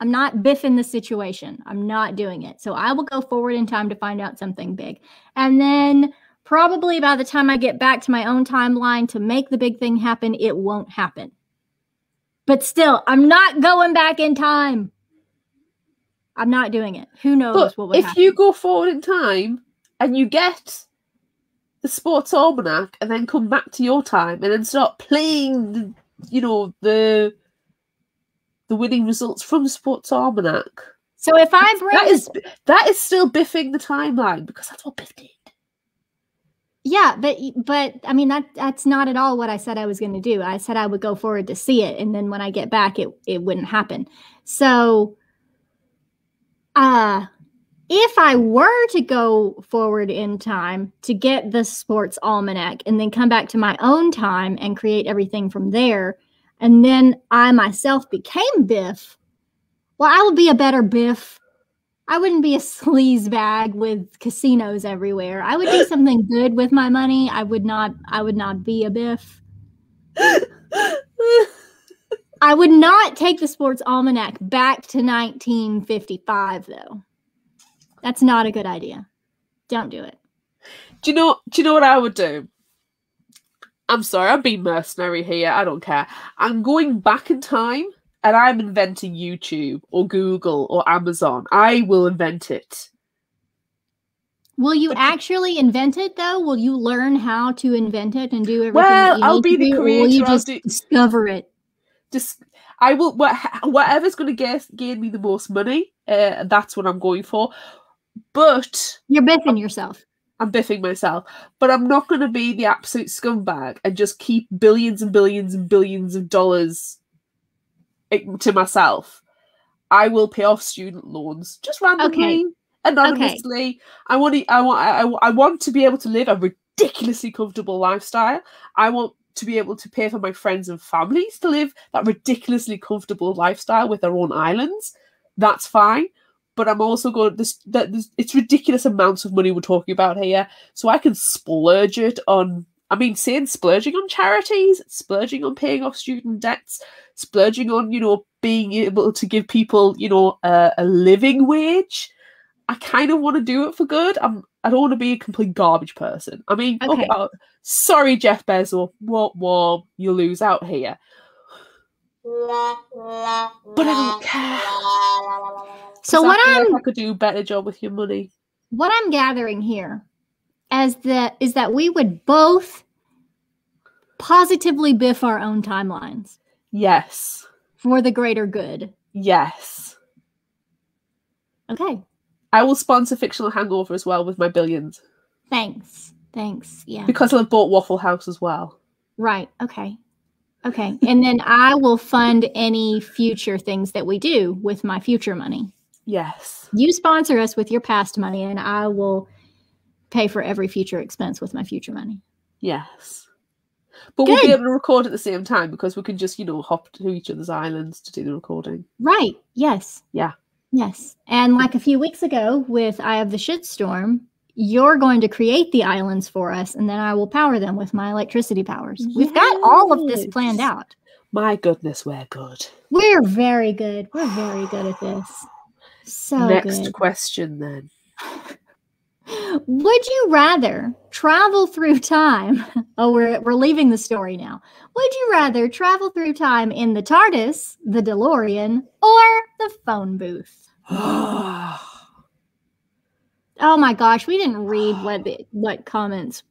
i'm not biffing the situation i'm not doing it so i will go forward in time to find out something big and then probably by the time i get back to my own timeline to make the big thing happen it won't happen. But still i'm not going back in time. I'm not doing it. Who knows what would if happen. you go forward in time and you get the sports almanac and then come back to your time and then start playing, the, you know, the the winning results from sports almanac, so if i bring that is that is still biffing the timeline because that's what Biff did. Yeah, but but I mean that that's not at all what I said I was going to do. I said I would go forward to see it, and then when I get back, it it wouldn't happen. So, uh, if I were to go forward in time to get the sports almanac, and then come back to my own time and create everything from there, and then I myself became Biff, well, I would be a better Biff. I wouldn't be a sleaze bag with casinos everywhere. I would do something good with my money. I would not I would not be a biff. I would not take the sports almanac back to 1955 though. That's not a good idea. Don't do it. do you know? Do you know what I would do? I'm sorry, I'm being mercenary here. I don't care. I'm going back in time and I'm inventing YouTube or Google or Amazon. I will invent it. Will you actually invent it though? Will you learn how to invent it and do everything? Well, I'll be the do, or will you just do- discover it? Just I will what, whatever's going to gain me the most money. Uh, that's what I'm going for. But You're biffing yourself. I'm biffing myself. But I'm not going to be the absolute scumbag and just keep billions and billions and billions of dollars to myself. I will pay off student loans just randomly, anonymously. I want to. I want. I, I want to be able to live a ridiculously comfortable lifestyle. I want to be able to pay for my friends and families to live that ridiculously comfortable lifestyle with their own islands. That's fine. But I'm also going. This that this, it's ridiculous amounts of money we're talking about here, so I can splurge it on. I mean, saying splurging on charities, splurging on paying off student debts, splurging on you know being able to give people you know a, a living wage. I kind of want to do it for good. I'm. I don't want to be a complete garbage person. I mean, oh, okay. Okay. oh, sorry, Jeff Bezos. What? What? You lose out here. But I don't care. So what I I'm. I could do a better job with your money. what I'm gathering here as that is that we would both positively biff our own timelines Yes. for the greater good. Yes. Okay. I will sponsor fictional hangover as well with my billions Thanks. Thanks. Yeah. because I've bought Waffle House as well. Right. Okay. Okay. And then I will fund any future things that we do with my future money. Yes. You sponsor us with your past money, and I will pay for every future expense with my future money. Yes. But we'll be able to record at the same time because we can just, you know, hop to each other's islands to do the recording. Right. Yes. Yeah. Yes. And like a few weeks ago with Eye of the Shitstorm, you're going to create the islands for us, and then I will power them with my electricity powers. We've got all of this planned out. My goodness, we're good. We're very good. We're very good at this. So Next good. question then. Would you rather travel through time? Oh, we're we're leaving the story now. Would you rather travel through time in the TARDIS, the DeLorean, or the phone booth? Oh my gosh, we didn't read what the, what comments.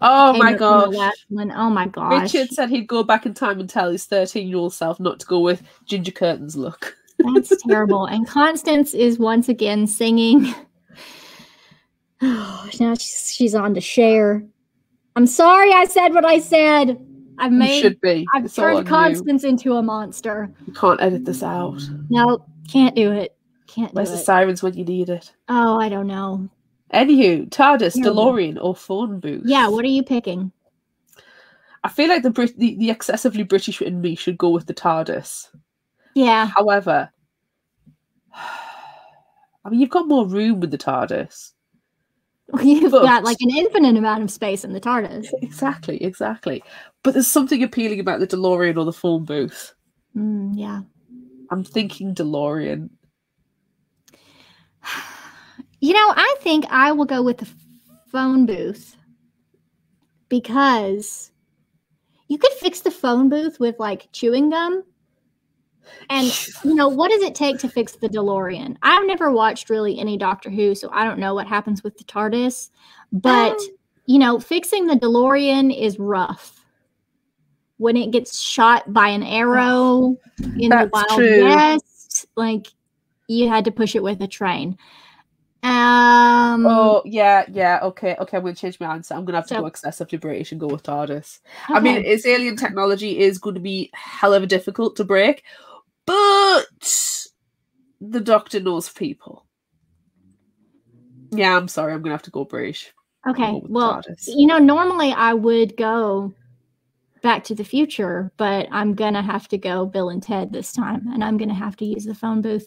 oh my gosh. Oh my gosh, Richard said he'd go back in time and tell his 13 year old self not to go with Ginger Curtains look. that's terrible. And Constance is once again singing. Oh, now she's, she's on to Cher. I'm sorry I said what I said. I've made should be. I've It's turned you. Constance into a monster. You can't edit this out. No, can't do it. Can't do it. Where's the sirens when you need it? Oh, I don't know. Anywho, TARDIS, Terrible. DeLorean, or phone booth. Yeah, what are you picking? I feel like the, Brit- the the excessively British in me should go with the TARDIS Yeah. However, I mean, you've got more room with the TARDIS. You've But- got like an infinite amount of space in the TARDIS. Exactly, exactly. But there's something appealing about the DeLorean or the phone booth. Mm, yeah. I'm thinking DeLorean. You know, I think I will go with the phone booth because you could fix the phone booth with like chewing gum. And you know, what does it take to fix the DeLorean? I've never watched really any Doctor Who, so I don't know what happens with the TARDIS. But Um, you know, fixing the DeLorean is rough. When it gets shot by an arrow in the Wild true. West, like you had to push it with a train. Um Oh yeah, yeah. Okay, okay. I'm to change my answer. I'm going to have to So- go excessive to British and go with TARDIS. I mean, okay. its alien technology is going to be hell of a difficult to break, but the Doctor knows people. Yeah, I'm sorry. I'm going to have to go British. Okay. Well, you know, normally I would go Back to the Future, but I'm gonna have to go Bill and Ted this time, and I'm gonna have to use the phone booth.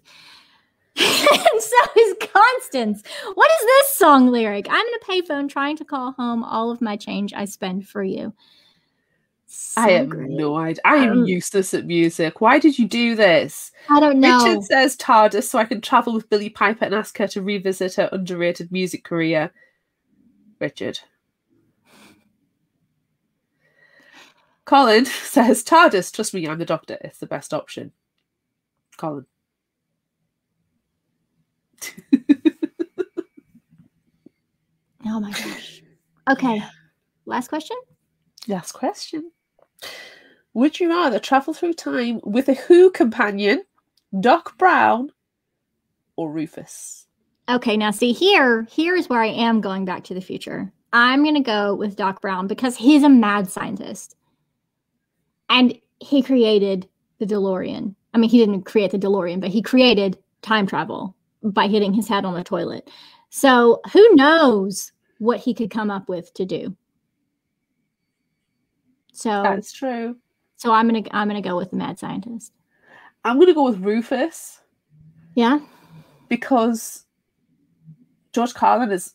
and so is Constance. What is this song lyric? I'm in a payphone trying to call home all of my change I spend for you. I have no idea. I am Um, useless at music. Why did you do this? I don't know. Richard says TARDIS so I can travel with Billie Piper and ask her to revisit her underrated music career. Richard. Colin says TARDIS. Trust me, I'm the doctor. It's the best option. Colin. Oh my gosh. Okay. Last question. Last question. Would you rather travel through time with a Who companion, Doc Brown, or Rufus? Okay, now see here, here is where I am going back to the future. I'm going to go with Doc Brown because he's a mad scientist. And he created the DeLorean. I mean, he didn't create the DeLorean, but he created time travel by hitting his head on the toilet. So, who knows what he could come up with to do. So, That's true. so I'm going to I'm going to go with the mad scientist. I'm going to go with Rufus. Yeah? because George Carlin is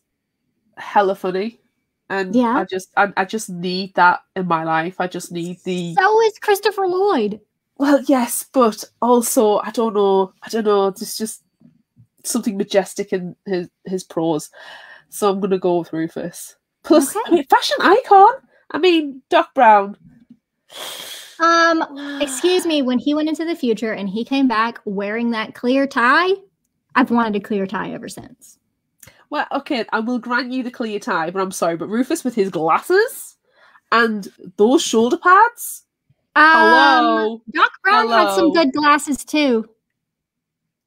hella funny, and Yeah. I just I, I just need that in my life. I just need the So is Christopher Lloyd. well, yes, but also I don't know, I don't know. There's just something majestic in his his prose, so I'm gonna go with Rufus. Plus, I mean, fashion icon. I mean, Doc Brown. Um, excuse me, when he went into the future and he came back wearing that clear tie, I've wanted a clear tie ever since. Well, okay, I will grant you the clear tie, but I'm sorry, but Rufus with his glasses and those shoulder pads. Um, Hello. Doc Brown had some good glasses too.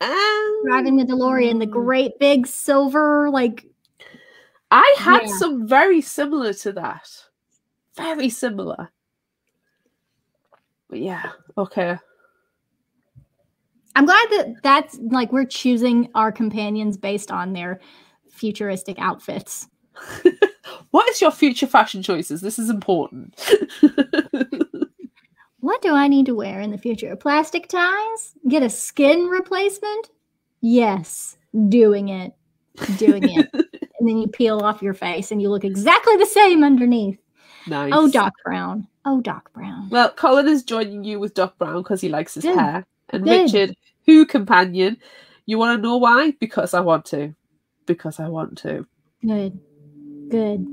Um, Driving the DeLorean, the great big silver, like I had Yeah. some very similar to that. Very similar. But yeah, okay. I'm glad that that's like we're choosing our companions based on their futuristic outfits. what is your future fashion choices? This is important. What do I need to wear in the future? Plastic ties? Get a skin replacement? Yes, doing it. Doing it. and then you peel off your face and you look exactly the same underneath. Nice. Oh, Doc Brown. Oh, Doc Brown. Well, Colin is joining you with Doc Brown because he likes his Good. hair. And Good. Richard, who companion? You want to know why? Because I want to. Because I want to. Good. Good.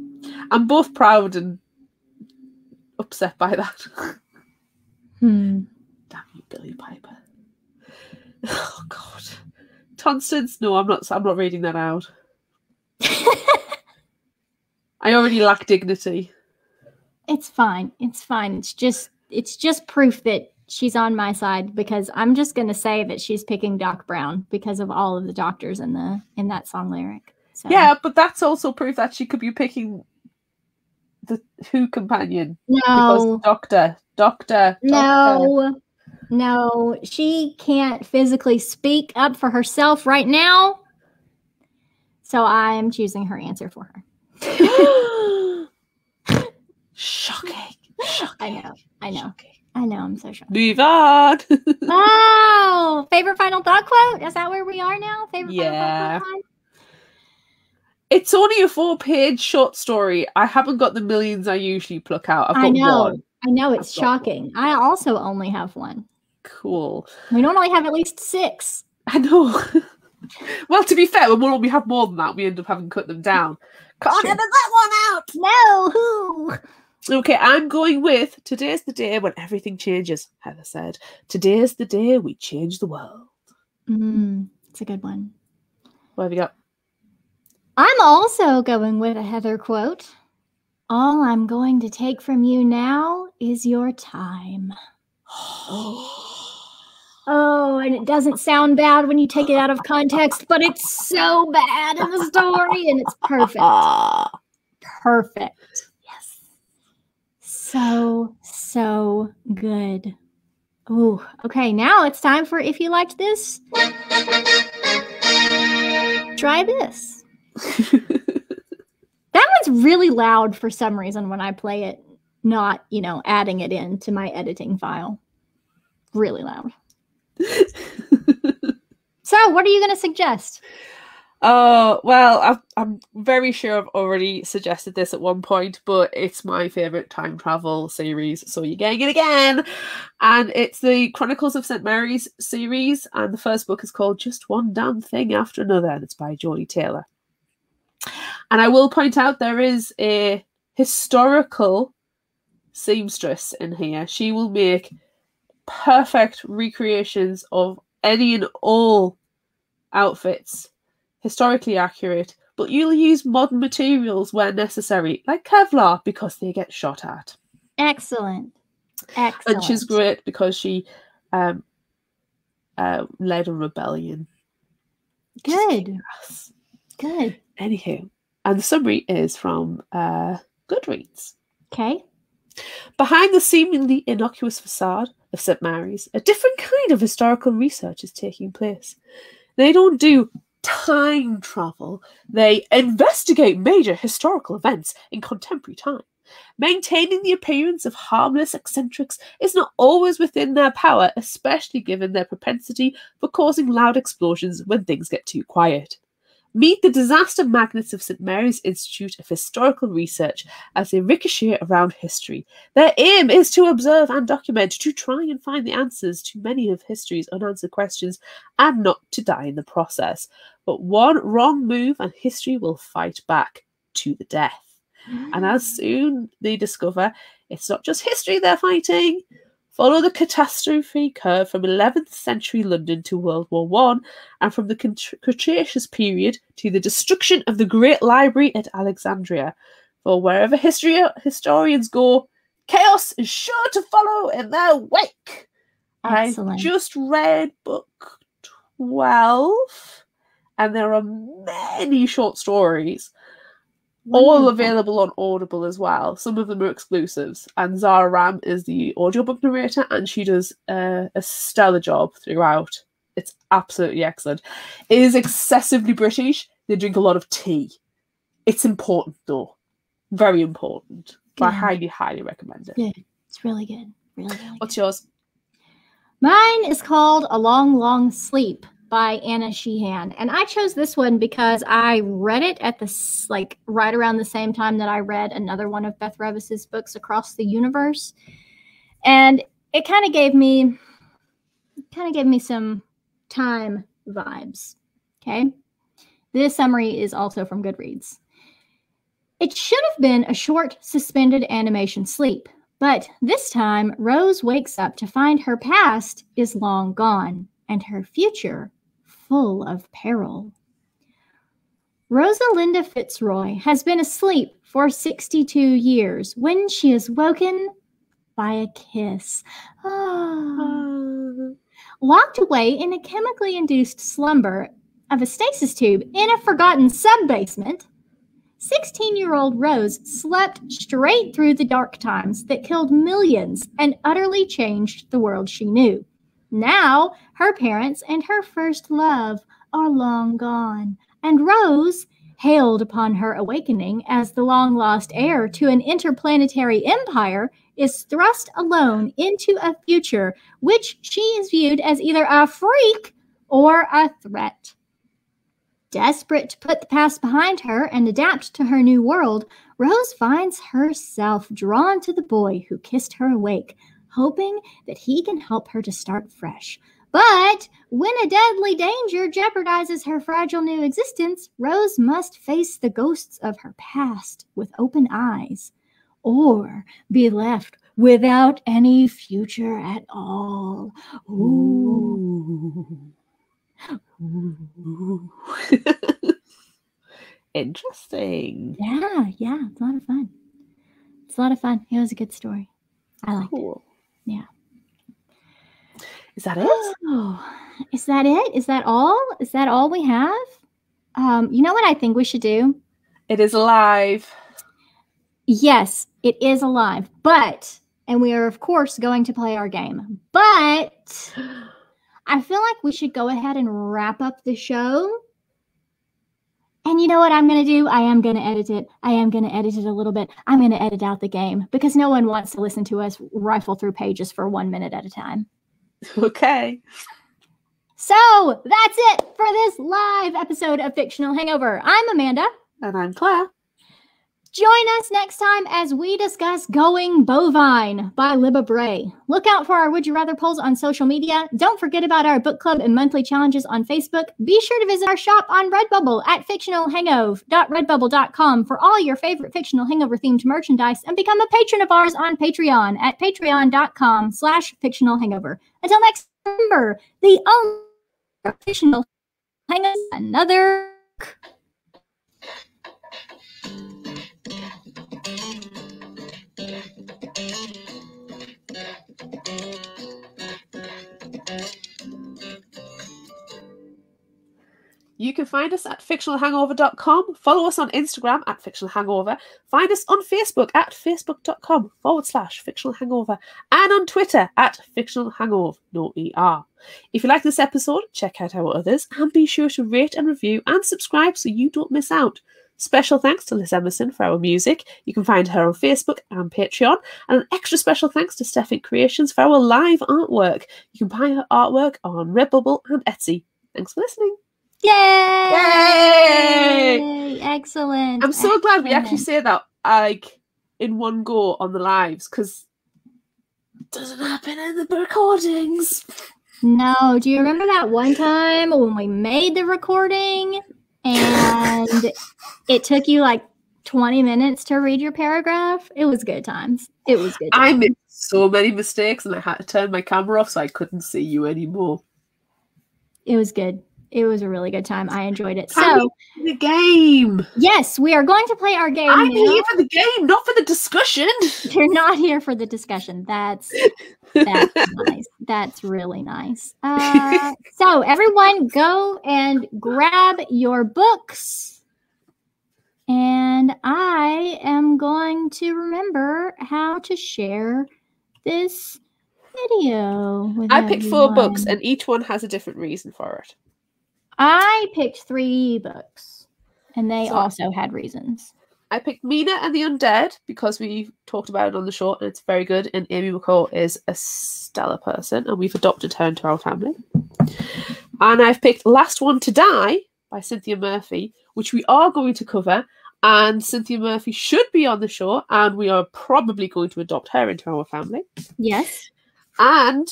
I'm both proud and upset by that. Hmm. Damn you, Billie Piper. Oh God. Constance, no, I'm not I'm not reading that out. I already lack dignity. It's fine. It's fine. It's just it's just proof that she's on my side because I'm just gonna say that she's picking Doc Brown because of all of the doctors in the in that song lyric. So Yeah, but that's also proof that she could be picking the Who companion. Because no, Doctor, Doctor, Doctor. no, no, she can't physically speak up for herself right now. So I am choosing her answer for her. Shocking. Shocking. I know, I know. Shocking. I know, I'm so shocked. Move on. oh, favorite final thought quote? Is that where we are now? Favorite Yeah. final thought quote? it's only a four-page short story. I haven't got the millions I usually pluck out. I've got I know. one. I know it's I've shocking. I also only have one. Cool. We normally have at least six. I know. well, to be fair, when we have more than that, we end up having cut them down. Can't Sure. edit that one out. No, who? Okay, I'm going with today's the day when everything changes, Heather said. Today's the day we change the world. Mm, it's a good one. What have you got? I'm also going with a Heather quote. All I'm going to take from you now is your time. Oh, and it doesn't sound bad when you take it out of context, but it's so bad in the story and it's perfect. Perfect. So, so good. Ooh, okay, now it's time for if you liked this, try this. That one's really loud for some reason when I play it, not, you know, adding it into my editing file. Really loud. So, what are you going to suggest? Oh, well, I've, I'm very sure I've already suggested this at one point, but it's my favourite time travel series, so you're getting it again. And it's the Chronicles of St. Mary's series, and the first book is called Just One Damn Thing After Another, and it's by Jodi Taylor. And I will point out there is a historical seamstress in here. She will make perfect recreations of any and all outfits historically accurate, but you'll use modern materials where necessary, like Kevlar, because they get shot at. Excellent. Excellent. And she's great because she um, uh, led a rebellion. Good. Good. Anywho, and the summary is from uh, Goodreads. Okay. Behind the seemingly innocuous facade of St. Mary's, a different kind of historical research is taking place. They don't do time travel, they investigate major historical events in contemporary time. Maintaining the appearance of harmless eccentrics is not always within their power, especially given their propensity for causing loud explosions when things get too quiet. Meet the disaster magnets of St. Mary's Institute of Historical Research as they ricochet around history. Their aim is to observe and document, to try and find the answers to many of history's unanswered questions, and not to die in the process. But one wrong move and history will fight back to the death. And as mm. soon they discover it's not just history they're fighting, follow the catastrophe curve from 11th century London to World War One, and from the Cretaceous period to the destruction of the Great Library at Alexandria. For wherever history historians go, chaos is sure to follow in their wake. I just read book 12, and there are many short stories all available on Audible as well. Some of them are exclusives. And Zara Ramm is the audiobook narrator, and she does uh, a stellar job throughout. It's absolutely excellent. It is excessively British. They drink a lot of tea. It's important, though. Very important. But I highly, highly recommend it. Yeah. It's really good. Really, really What's good. yours? Mine is called A Long, Long Sleep by Anna Sheehan. And I chose this one because I read it at the s- like right around the same time that I read another one of Beth Revis's books Across the Universe. And it kind of gave me kind of gave me some time vibes. Okay? This summary is also from Goodreads. It should have been a short suspended animation sleep, but this time, Rose wakes up to find her past is long gone and her future full of peril. Rosalinda Fitzroy has been asleep for 62 years when she is woken by a kiss. Ah. Locked away in a chemically induced slumber of a stasis tube in a forgotten sub basement, 16 year old Rose slept straight through the dark times that killed millions and utterly changed the world she knew. Now, her parents and her first love are long gone, and Rose, hailed upon her awakening as the long lost heir to an interplanetary empire, is thrust alone into a future which she is viewed as either a freak or a threat. Desperate to put the past behind her and adapt to her new world, Rose finds herself drawn to the boy who kissed her awake, hoping that he can help her to start fresh. But when a deadly danger jeopardizes her fragile new existence, Rose must face the ghosts of her past with open eyes, or be left without any future at all. Ooh. Ooh. Interesting. Yeah, yeah, it's a lot of fun. It's a lot of fun. It was a good story. I like it. Yeah. Is that it? Oh, is that it? Is that all? Is that all we have? Um, you know what I think we should do? It is alive. Yes, it is alive, but and we are of course going to play our game. But I feel like we should go ahead and wrap up the show. And you know what I'm going to do? I am going to edit it. I am going to edit it a little bit. I'm going to edit out the game because no one wants to listen to us rifle through pages for one minute at a time. Okay. So that's it for this live episode of Fictional Hangover. I'm Amanda. And I'm Claire. Join us next time as we discuss Going Bovine by Libba Bray. Look out for our Would You Rather polls on social media. Don't forget about our book club and monthly challenges on Facebook. Be sure to visit our shop on Redbubble at fictionalhangover.redbubble.com for all your favorite fictional hangover themed merchandise and become a patron of ours on Patreon at patreon.com slash fictional hangover. Until next remember, the only fictional hangover another You can find us at fictionalhangover.com. Follow us on Instagram at fictionalhangover. Find us on Facebook at facebook.com forward slash fictionalhangover, and on Twitter at fictional hangover, no ER. If you like this episode, check out our others and be sure to rate and review and subscribe so you don't miss out. Special thanks to Lyss Emerson for our music. You can find her on Facebook and Patreon. And an extra special thanks to StefInk Creations for our live artwork. You can buy her artwork on Redbubble and Etsy. Thanks for listening. Yay! Yay! Excellent. I'm so glad we actually say that like in one go on the lives because doesn't happen in the recordings. No, do you remember that one time when we made the recording and it took you like 20 minutes to read your paragraph? It was good times. It was good I made so many mistakes and I had to turn my camera off so I couldn't see you anymore. It was good. It was a really good time. I enjoyed it. So, The game. yes, we are going to play our game. I'm now. here for the game, not for the discussion. You're not here for the discussion. That's that's nice. That's really nice. Uh, so everyone, go and grab your books, and I am going to remember how to share this video. With I picked four books and each one has a different reason for it. I picked three books, and they So- also had reasons. I picked Mina and the Undead because we talked about it on the show and it's very good. And Amy McCaw is a stellar person and we've adopted her into our family. And I've picked Last One to Die by Cynthia Murphy, which we are going to cover. And Cynthia Murphy should be on the show, and we are probably going to adopt her into our family. Yes, And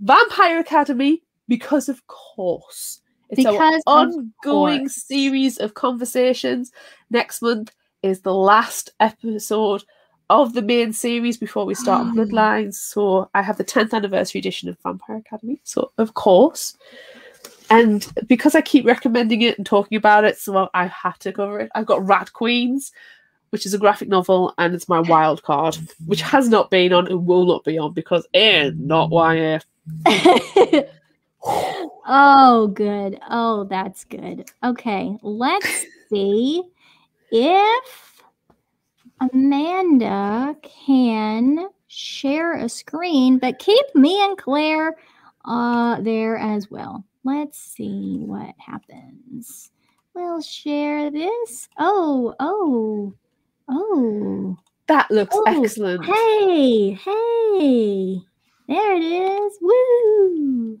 Vampire Academy, because of course. It's Because of ongoing series of conversations. Next month is the last episode of the main series before we start on Bloodlines. So I have the 10th anniversary edition of Vampire Academy. So, of course. And because I keep recommending it and talking about it, so I have to cover it. I've got Rat Queens, which is a graphic novel, and it's my wild card, which has not been on and will not be on because eh, not YA. oh, good. Oh, that's good. Okay, let's see if Amanda can share a screen, but keep me and Claire uh, there as well. Let's see what happens. We'll share this. Oh, oh, oh. That looks Oh, excellent. Hey, hey. There it is. Woo.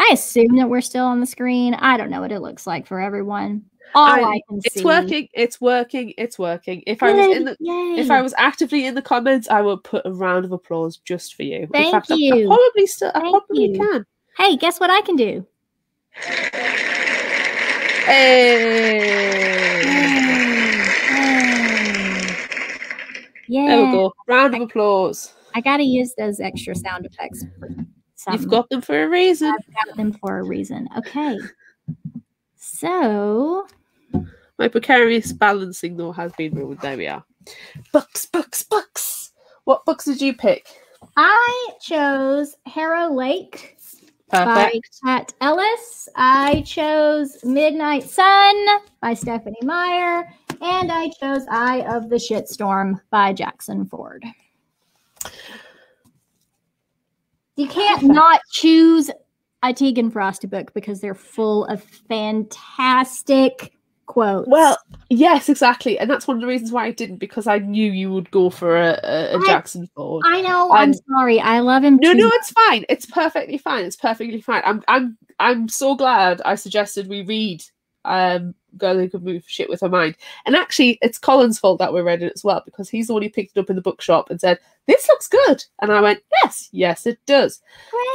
I assume that we're still on the screen. I don't know what it looks like for everyone. All I, I- can It's see. working. It's working. It's working. If I was in the Yay. if I was actively in the comments, I would put a round of applause just for you. Thank in fact, I- I, you. probably still. I probably you. can. Hey, guess what I can do? Hey. Yeah. There we go. Round of applause. I got to use those extra sound effects. You've got them for a reason. I've got them for a reason. Okay. So, My precarious balancing though has been ruined. There we are. Books, books, books. What books did you pick? I chose Harrow Lake by Perfect. Kat Ellis. I chose Midnight Sun by Stephenie Meyer. And I chose Eye of the Shitstorm by Jackson Ford. You can't not choose a Teagan Frosty book because they're full of fantastic quotes. Well, yes, exactly, and that's one of the reasons why I didn't because I knew you would go for a, a, a I- Jackson Ford. I know. I'm I'm- sorry. I love him No, too. no, it's fine. It's perfectly fine. It's perfectly fine. I'm, I'm, I'm so glad I suggested we read um Girl Who Could Move Shit with Her Mind. And actually, it's Colin's fault that we read it as well because he's the one who picked it up in the bookshop and said, "This looks good," and I went, "Yes, yes, it does."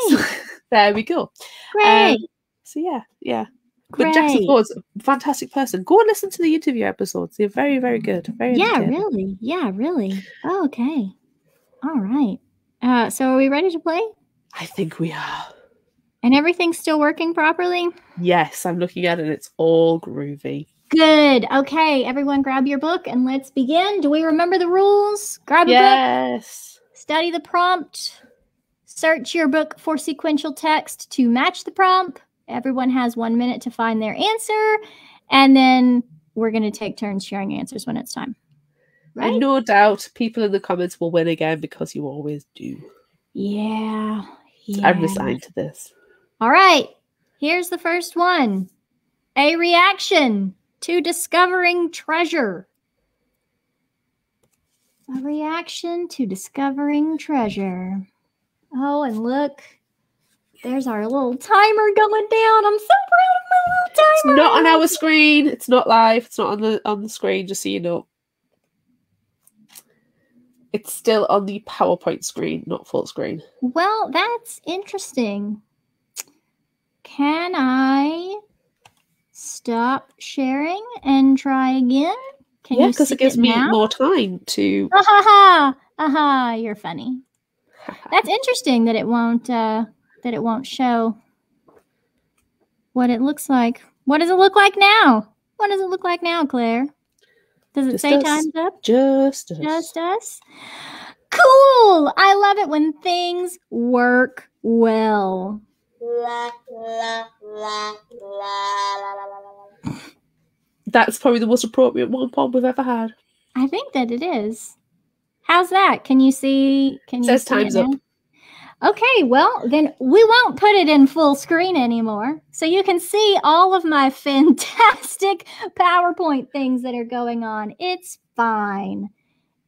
So, Great. there we go. Great. So yeah, yeah. great. But Jackson Ford's a fantastic person. Go and listen to the interview episodes. They're very, very good. Very Yeah, entertaining. really. Yeah, really. Oh, okay. All right. Uh, so are we ready to play? I think we are. And everything's still working properly? Yes, I'm looking at it. It's all groovy. Good. Okay, everyone grab your book and let's begin. Do we remember the rules? Grab a book, Yes. study the prompt, search your book for sequential text to match the prompt. Everyone has one minute to find their answer. And then we're going to take turns sharing answers when it's time. Right? And no doubt people in the comments will win again because you always do. Yeah. Yeah. I'm resigned to this. All right. Here's the first one a reaction to discovering treasure. A reaction to discovering treasure. Oh, and look, there's our little timer going down. I'm so proud of my little timer. It's not on our screen. It's not live. It's not on the on the screen, just so you know. It's still on the PowerPoint screen, not full screen. Well, that's interesting. Can I stop sharing and try again? Can yeah, because it gives me now? more time to. Ah ha ha! Aha, you're funny. That's interesting that it won't uh that it won't show what it looks like. What does it look like now? What does it look like now, Claire? Does it Just say us. time's up? Just, us. Just us? Cool! I love it when things work well. That's probably the most appropriate one pom we've ever had. I think that it is. How's that? Can you see? Can you Says see it time's up. Okay, well then we won't put it in full screen anymore, so you can see all of my fantastic PowerPoint things that are going on. It's fine.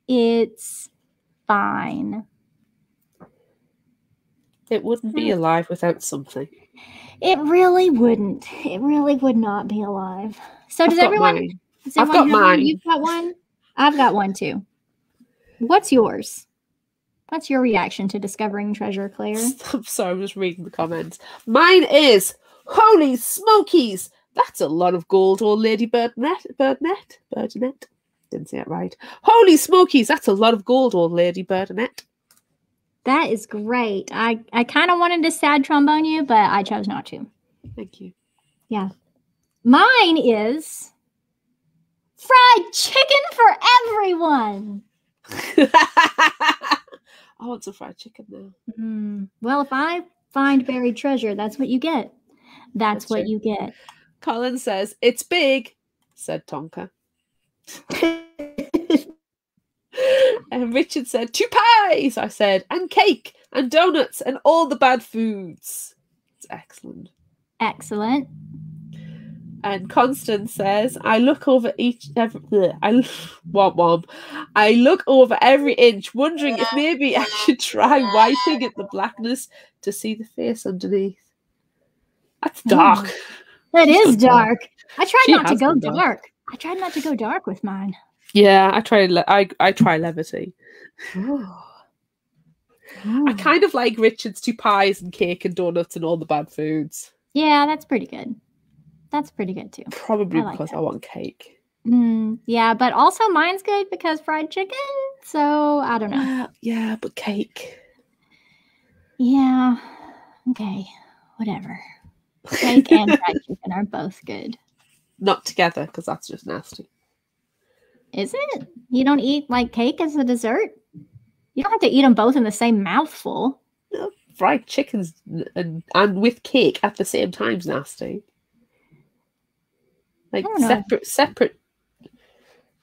It's fine. It wouldn't be hmm. alive without something. It really wouldn't. It really would not be alive. So I've does got everyone? mine. Does I've got have one? mine. You've got one. I've got one too. What's yours? What's your reaction to discovering treasure, Claire? I'm sorry, I'm just reading the comments. Mine is Holy Smokies! That's a lot of gold, old lady Birdnet. Birdnet? Birdnet? Didn't say it right. Holy Smokies! That's a lot of gold, old lady Birdnet. That is great. I, I kind of wanted to sad trombone you, but I chose not to. Thank you. Yeah. Mine is fried chicken for everyone. I want some fried chicken now. Mm, Well, if I find buried treasure, that's what you get. That's, That's what true. you get. Colin says, It's big, said Tonker. And Richard said, Two pies, I said, and cake, and donuts, and all the bad foods. It's excellent. Excellent. And Constance says, I look over each every bleh, I womp womp. I look over every inch, wondering if maybe I should try wiping at the blackness to see the face underneath. That's oh, dark. That She's is dark. dark. I tried She not to go dark. dark. I tried not to go dark with mine. Yeah, I try. Le- I I try levity. I kind of like Richard's two pies and cake and donuts and all the bad foods. Yeah, that's pretty good. That's pretty good too. Probably I like because that. I want cake. Mm, yeah, but also mine's good because fried chicken. So I don't know. Uh, yeah, but cake. Yeah. Okay. Whatever. Cake and fried chicken are both good. Not together because that's just nasty. Is it? You don't eat like cake as a dessert? You don't have to eat them both in the same mouthful. No, Fried chickens and and with cake at the same time's nasty. Like separate separate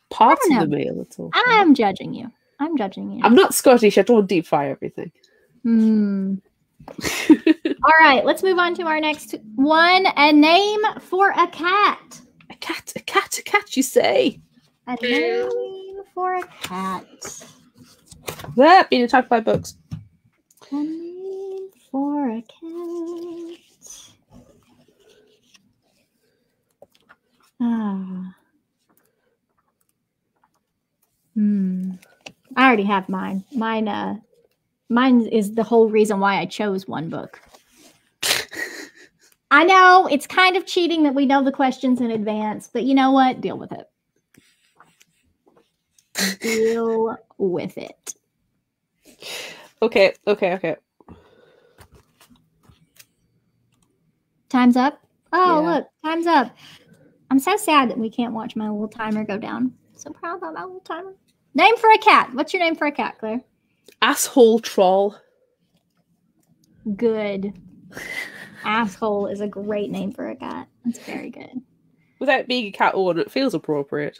parts of the meal. That's all. I'm judging you. I'm judging you. I'm not Scottish. I don't deep fry everything. Hmm. All right, let's move on to our next one. A name for a cat. a cat, a cat, a cat. You say? A name for a cat. That being attacked by bugs. A name for a cat. Ah. Hmm. I already have mine. Mine. Uh. Mine is the whole reason why I chose one book. I know it's kind of cheating that we know the questions in advance, but you know what? Deal with it. Deal with it. Okay, okay, okay. Time's up. Oh, Yeah. look, time's up. I'm so sad that we can't watch my little timer go down. So proud about my little timer. Name for a cat. What's your name for a cat, Claire? Asshole troll. Good. Asshole is a great name for a cat. That's very good. Without being a cat owner, it feels appropriate.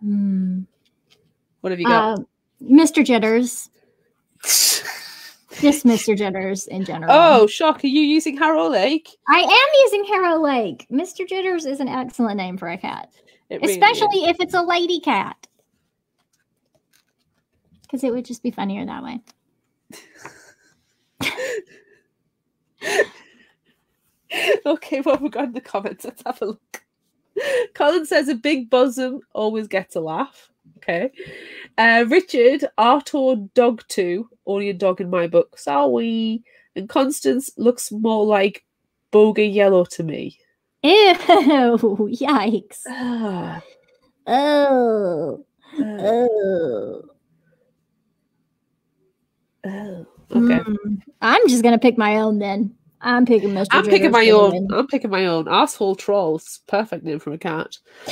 Hmm. What have you got? Uh, Mr. Jitters. Just Mr. Jitters in general. oh, shock! Are you using Harrow Lake? I am using Harrow Lake. Mr. Jitters is an excellent name for a cat, really especially is. if it's a lady cat. Because it would just be funnier that way. okay, what have we got in the comments? Let's have a look. Colin says a big bosom always gets a laugh. Okay. Uh, Richard, Arthur Dog 2, only a dog in my book. Sorry. And Constance looks more like Boga Yellow to me. Ew! Yikes! Oh! uh, Oh! oh. Okay. Mm. I'm just gonna pick my own then. I'm picking Mr. I'm picking my own. I'm picking my own. Asshole trolls. Perfect name for a cat.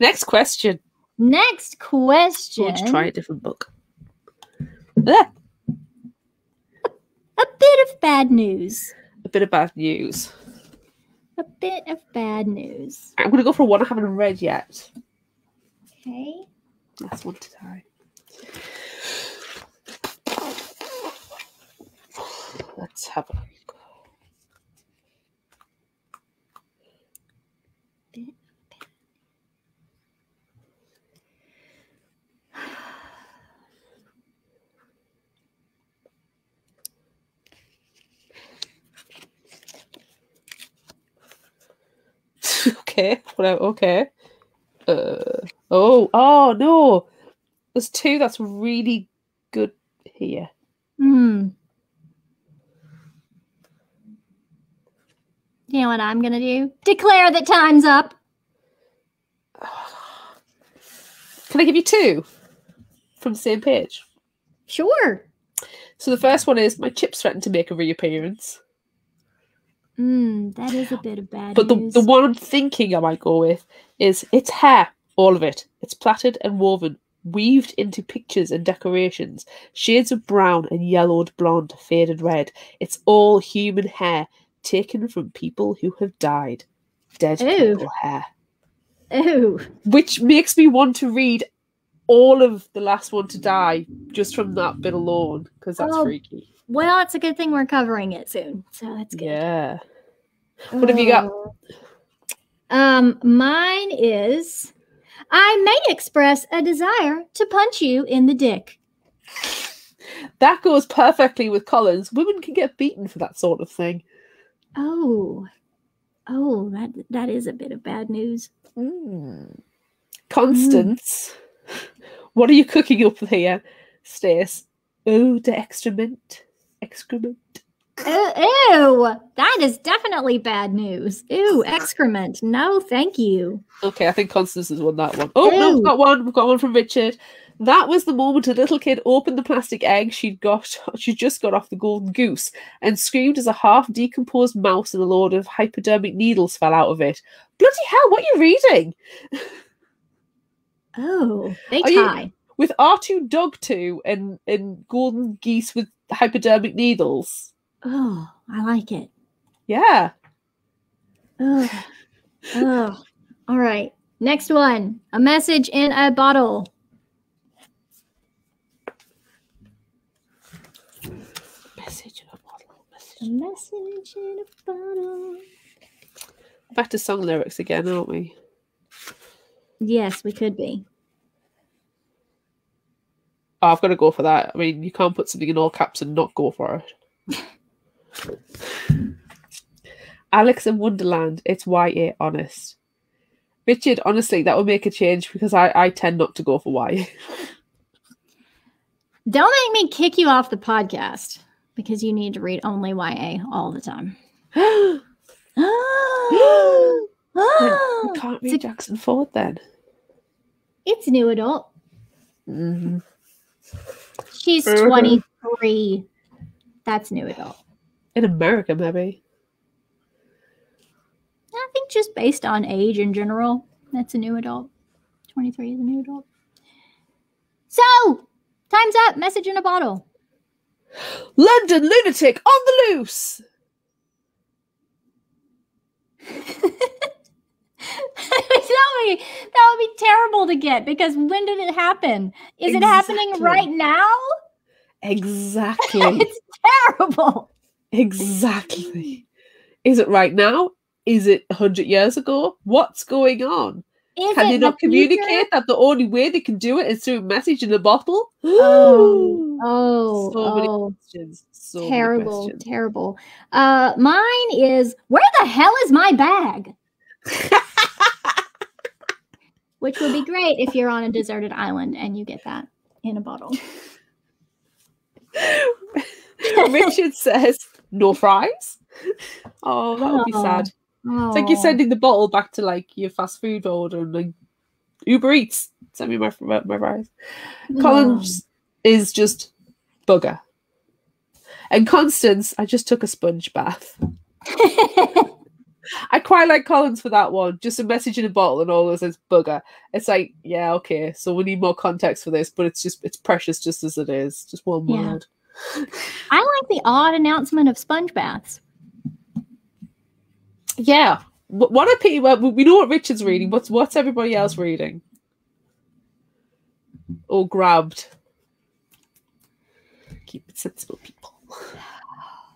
Next question. Next question. To try a different book? Ah, A bit of bad news. a bit of bad news. A bit of bad news. I'm going to go for one I haven't read yet. Okay. That's one to die. Let's have a look. Okay. Well, okay. Uh, oh, oh no. There's two that's really good here. Hmm. You know what I'm gonna do? Declare that time's up. Can I give you two from the same page? Sure. So the first one is my chips threaten to make a reappearance. Hmm. That is a bit of bad But the, news. the one I'm thinking I might go with is it's hair, all of it. It's plaited and woven, weaved into pictures and decorations, shades of brown and yellowed blonde, faded red. It's all human hair taken from people who have died. Dead Ew. people hair. Ooh. Which makes me want to read all of the last one to die just from that bit alone, because that's Oh, freaky. Well, it's a good thing we're covering it soon. So that's good. Yeah. What have you got? Oh. Um, mine is I may express a desire to punch you in the dick. That goes perfectly with Colin's. Women can get beaten for that sort of thing. Oh. Oh, that that is a bit of bad news. Mm. Constance, what are you cooking up here, Stace? Oh, the excrement. Excrement. Ew, ew, that is definitely bad news. Ew, excrement. No, thank you. Okay, I think Constance has won that one. Oh, no, we've got one. We've got one from Richard. That was the moment a little kid opened the plastic egg she'd got, she just got off the golden goose, and screamed as a half decomposed mouse and a load of hypodermic needles fell out of it. Bloody hell! What are you reading? Oh, they Are you- tie. With R two Dog two and and golden geese with hypodermic needles. Oh, I like it. Yeah. Ugh. Ugh. All right. Next one. A message in a bottle. Message in a bottle. Message. A message in a bottle. Back to song lyrics again, aren't we? Yes, we could be. Oh, I've got to go for that. I mean, you can't put something in all caps and not go for it. Alex in Wonderland, it's YA honest. Richard, honestly, that would make a change because I, I tend not to go for YA. Don't make me kick you off the podcast because you need to read only YA all the time. we Oh, can't it's, read a- Jackson Ford then. it's new adult. Mhm. She's Mhm. 23. That's new adult. In America, maybe. I think just based on age in general, that's a new adult. 23 is a new adult. So, time's up. Message in a bottle. London lunatic on the loose. that, would be, that would be terrible to get because when did it happen? Is it happening right now? Exactly. it's terrible. exactly. Is it right now? Is it 100 years ago? What's going on? Is Can they the not future? communicate that the only way they can do it is through a message in a bottle? Oh, oh, so many oh. questions. So many terrible, questions. terrible. Uh, mine is where the hell is my bag? Which would be great if you're on a deserted island and you get that in a bottle. Richard says, no fries? Oh, that would be Oh. sad. It's like you're Oh. sending the bottle back to like your fast food order and like Uber Eats. Send me my, my, my fries. Colin's is just bugger. And Constance, I just took a sponge bath. I quite like Colin's for that one. Just a message in a bottle and all it says bugger. It's like, yeah, okay, so we need more context for this, but it's just it's precious just as it is. Just one Yeah. word. I like the odd announcement of sponge baths. Yeah. What are people well, we know what Richard's reading. What's what's everybody else reading? Or grabbed. Keep it sensible, people.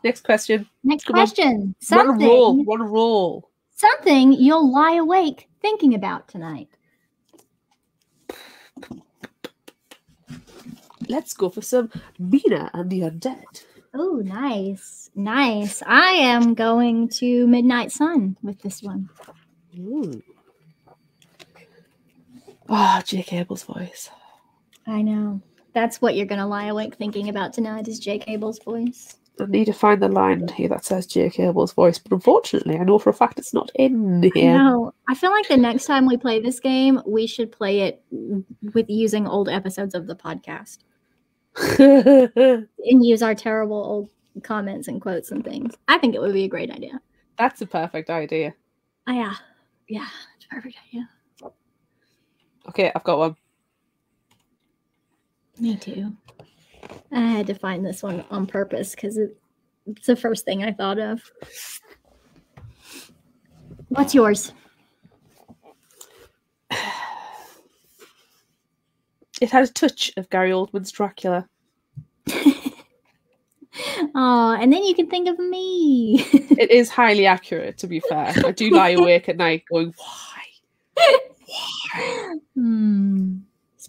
Next question. Next Come on. question. What a. Something, What a roll. something you'll lie awake thinking about tonight. Let's go for some Mina and the Undead. Oh, nice. Nice. I am going to Midnight Sun with this one. Ooh. Ah, Jake Abel's voice. I know. That's what you're going to lie awake thinking about tonight is Jake Abel's voice. I need to find the line here that says Jake Abel's voice, but unfortunately, I know for a fact it's not in here. No, I feel like the next time we play this game, we should play it with using old episodes of the podcast and use our terrible old comments and quotes and things. I think it would be a great idea. That's a perfect idea. Oh, yeah. Yeah, it's a perfect idea. Okay, I've got one. Me too. I had to find this one on purpose because it, it's the first thing I thought of. What's yours? It had a touch of Gary Oldman's Dracula. Oh, and then you can think of me. it is highly accurate, to be fair. I do lie awake at night going, why? Why? Hmm.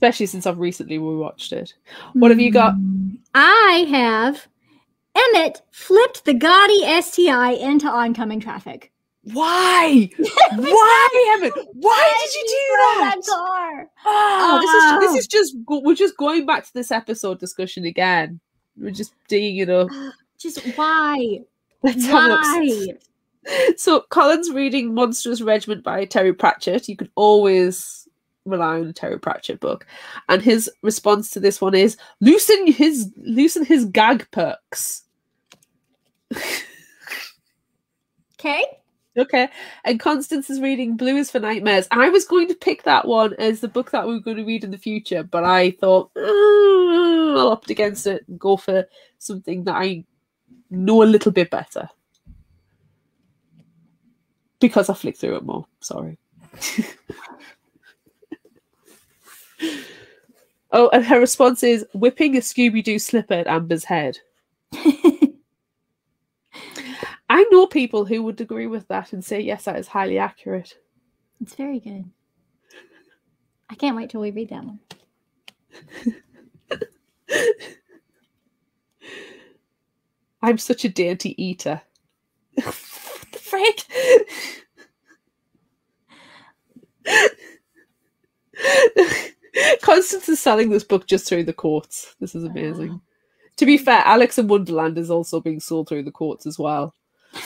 Especially since I've recently rewatched it. What have you got? Hmm. I have Emmett flipped the gaudy STI into oncoming traffic. Why? Why, Evan? Why did you do that? car? Oh, ah, this is this is ah. just we're just going back to this episode discussion again. We're just digging it up. Ah, just why? Let's have a look. Why? So Colin's reading Monstrous Regiment by Terry Pratchett. You could always rely on a Terry Pratchett book. And his response to this one is loosen his loosen his gag perks. Okay. Okay. And Constance is reading Blue is for Nightmares. I was going to pick that one as the book that we are going to read in the future, but I thought "Mm, I'll opt against it and go for something that I know a little bit better. Because I flicked through it more. Sorry. oh, and her response is whipping a Scooby Doo slipper at Amber's head. I know people who would agree with that and say, yes, that is highly accurate. It's very good. I can't wait till we read that one. I'm such a dainty eater. what the frick? Constance is selling this book just through the courts. This is amazing. To be fair, Alex in Wonderland is also being sold through the courts as well.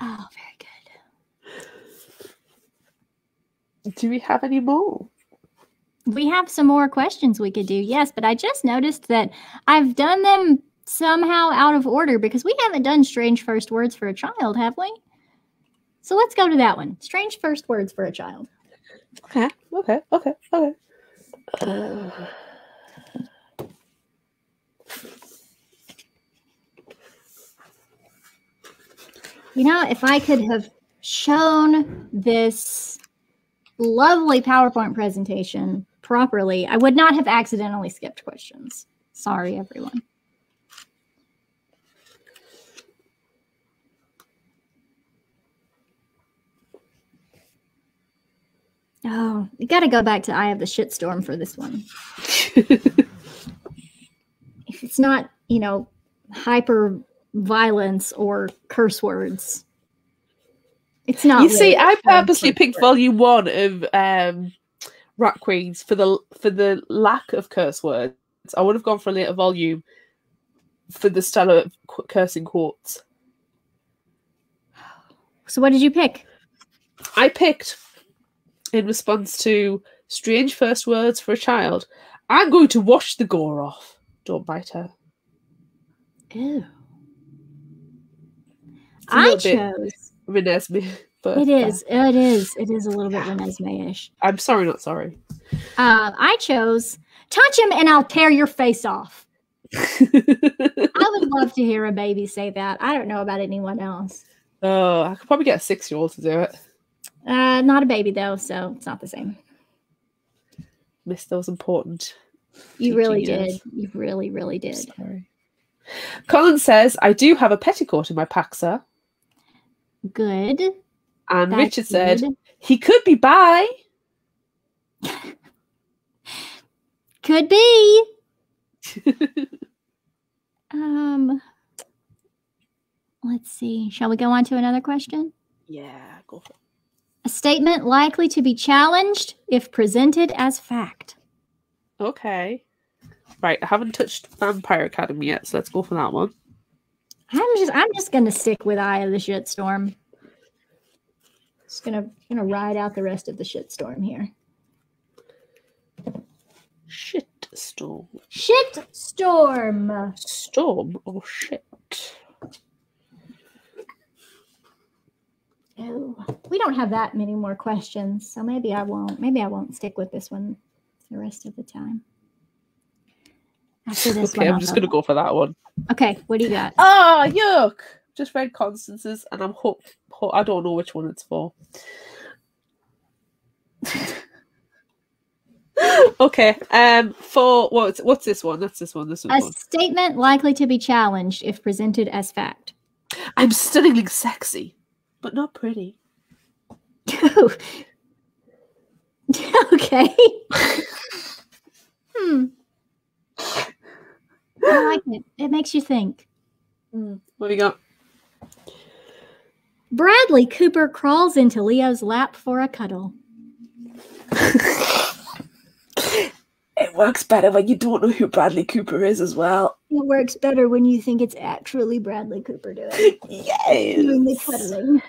Oh, very good. Do we have any more? We have some more questions we could do, yes, but I just noticed that I've done them somehow out of order because we haven't done strange first words for a child, have we? So let's go to that one. Strange first words for a child. Okay, okay, okay, okay. Uh, You know, if I could have shown this lovely PowerPoint presentation properly, I would not have accidentally skipped questions. Sorry, everyone. Oh, you got to go back to Eye of the Shitstorm for this one. If it's not, you know, hyper violence or curse words, it's not. you see, I purposely picked volume one of um, Rat Queens for the for the lack of curse words. I would have gone for a later volume for the stellar cursing quotes. So, what did you pick? I picked in response to strange first words for a child. I'm going to wash the gore off. Don't bite her. Ew. I chose. Renesmee. But It is. It is. It is a little bit Renesmee-ish. I'm sorry, not sorry. Uh, I chose. Touch him and I'll tear your face off. I would love to hear a baby say that. I don't know about anyone else. oh, I could probably get a six-year-old to do it. Uh, not a baby though, so it's not the same. Missed those important. You really teaching did. You really, really did. Sorry. Colin says, I do have a petticoat in my pack, sir. Good. And That's Richard said, good. he could be by. Could be. Um. Let's see. Shall we go on to another question? yeah, go for it. A statement likely to be challenged if presented as fact. Okay. Right, I haven't touched Vampire Academy yet, so let's go for that one. I'm just I'm just gonna stick with Eye of the Shitstorm. Just gonna gonna ride out the rest of the shitstorm here. Oh shit storm. Shit storm. Storm or shit. Oh, we don't have that many more questions, so maybe I won't. Maybe I won't stick with this one the rest of the time. After this Okay, one, I'm just gonna go for that one. Okay, what do you got? Ah, yuck! Just read Constance's, and I'm hooked. Ho- I don't know which one it's for. okay. Um. For what's what's this one? That's this one. This A one. statement likely to be challenged if presented as fact. I'm stunningly sexy, but not pretty. okay. hmm. I like it. It makes you think. What have you got? Bradley Cooper crawls into Leo's lap for a cuddle. It works better when you don't know who Bradley Cooper is as well. It works better when you think it's actually Bradley Cooper doing, doing the Yes. cuddling.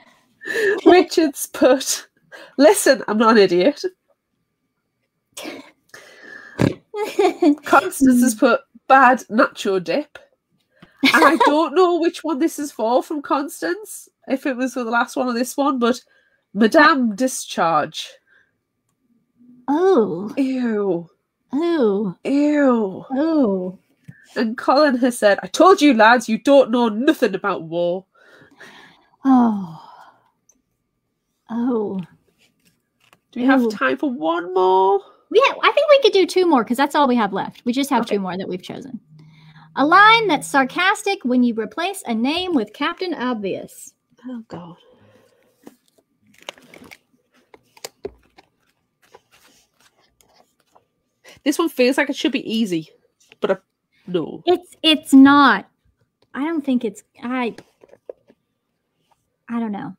Richards put, listen, I'm not an idiot. Constance has put bad nacho dip. And I don't know which one this is for from Constance, if it was for the last one or this one, but Madame Discharge. oh, Ew. Oh, Ew. oh. And Colin has said, I told you lads, you don't know nothing about war. Oh. Oh. Do we have time for one more? Yeah, I think we could do two more because that's all we have left. We just have Okay. two more that we've chosen. A line that's sarcastic when you replace a name with Captain Obvious. Oh god. This one feels like it should be easy, but I, no. It's it's not. I don't think it's I I don't know.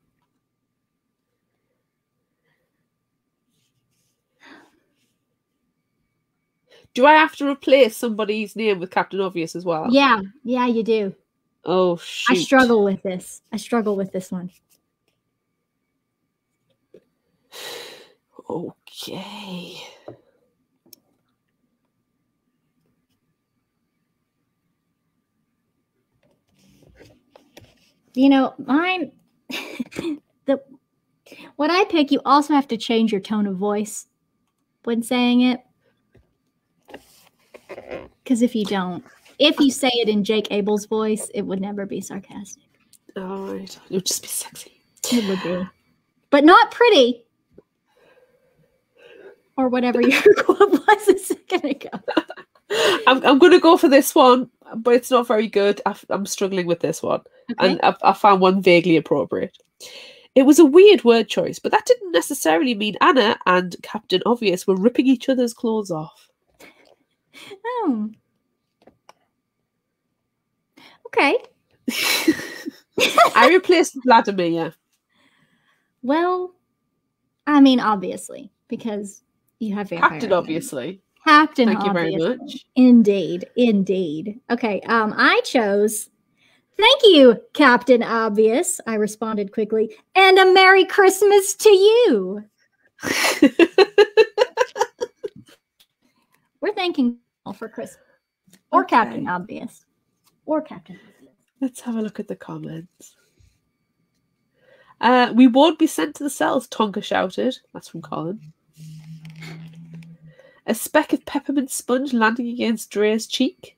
Do I have to replace somebody's name with Captain Obvious as well? Yeah, yeah, you do. Oh shoot. I struggle with this. I struggle with this one. Okay. You know, mine the what I pick, you also have to change your tone of voice when saying it. Because if you don't, if you say it in Jake Abel's voice, it would never be sarcastic. Oh, right. It would just be sexy. It would be. But not pretty. Or whatever your quote was a second ago. I'm, I'm going to go for this one, but it's not very good. I, am struggling with this one. Okay. and I, I found one vaguely appropriate. It was a weird word choice, but that didn't necessarily mean Anna and Captain Obvious were ripping each other's clothes off. Oh. Okay. I replaced Vladimir. Well, I mean, obviously, because you have vampire. Captain, obviously. Captain, Thank you very much. Indeed, indeed. Okay, um, I chose. Thank you, Captain Obvious. I responded quickly, and a Merry Christmas to you. We're thanking all for Christmas, or Captain Obvious, or Captain. Obvious. Let's have a look at the comments. Uh, we won't be sent to the cells, Tonker shouted. That's from Colin. A speck of peppermint sponge landing against Drea's cheek.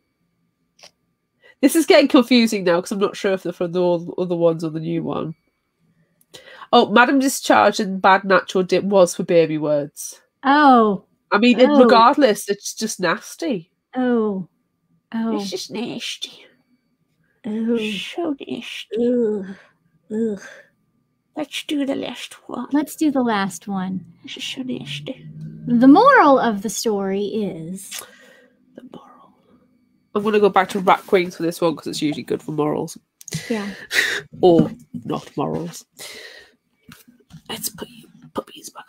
This is getting confusing now because I'm not sure if they're from the other ones or the new one. Oh, Madam Discharge and Bad Natural Dip was for baby words. Oh, I mean, Oh. regardless, it's just nasty. oh, oh, It's just nasty. oh, So nasty. ugh, ugh. Let's do the last one. Let's do the last one. This is so nasty. The moral of the story is The moral. I'm going to go back to Rat Queens for this one because it's usually good for morals. yeah. Or not morals. Let's put you puppies back.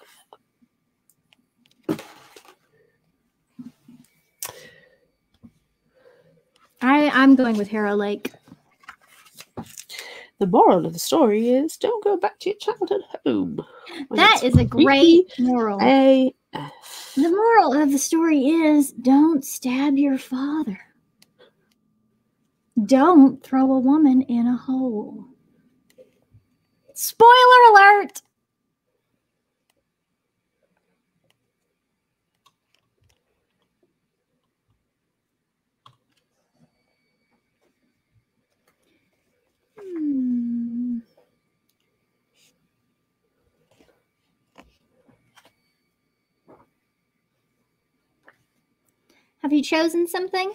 I I'm going with Harrow Lake. The moral of the story is don't go back to your childhood home. That is a great moral. AF. The moral of the story is don't stab your father. Don't throw a woman in a hole. Spoiler alert! Have you chosen something?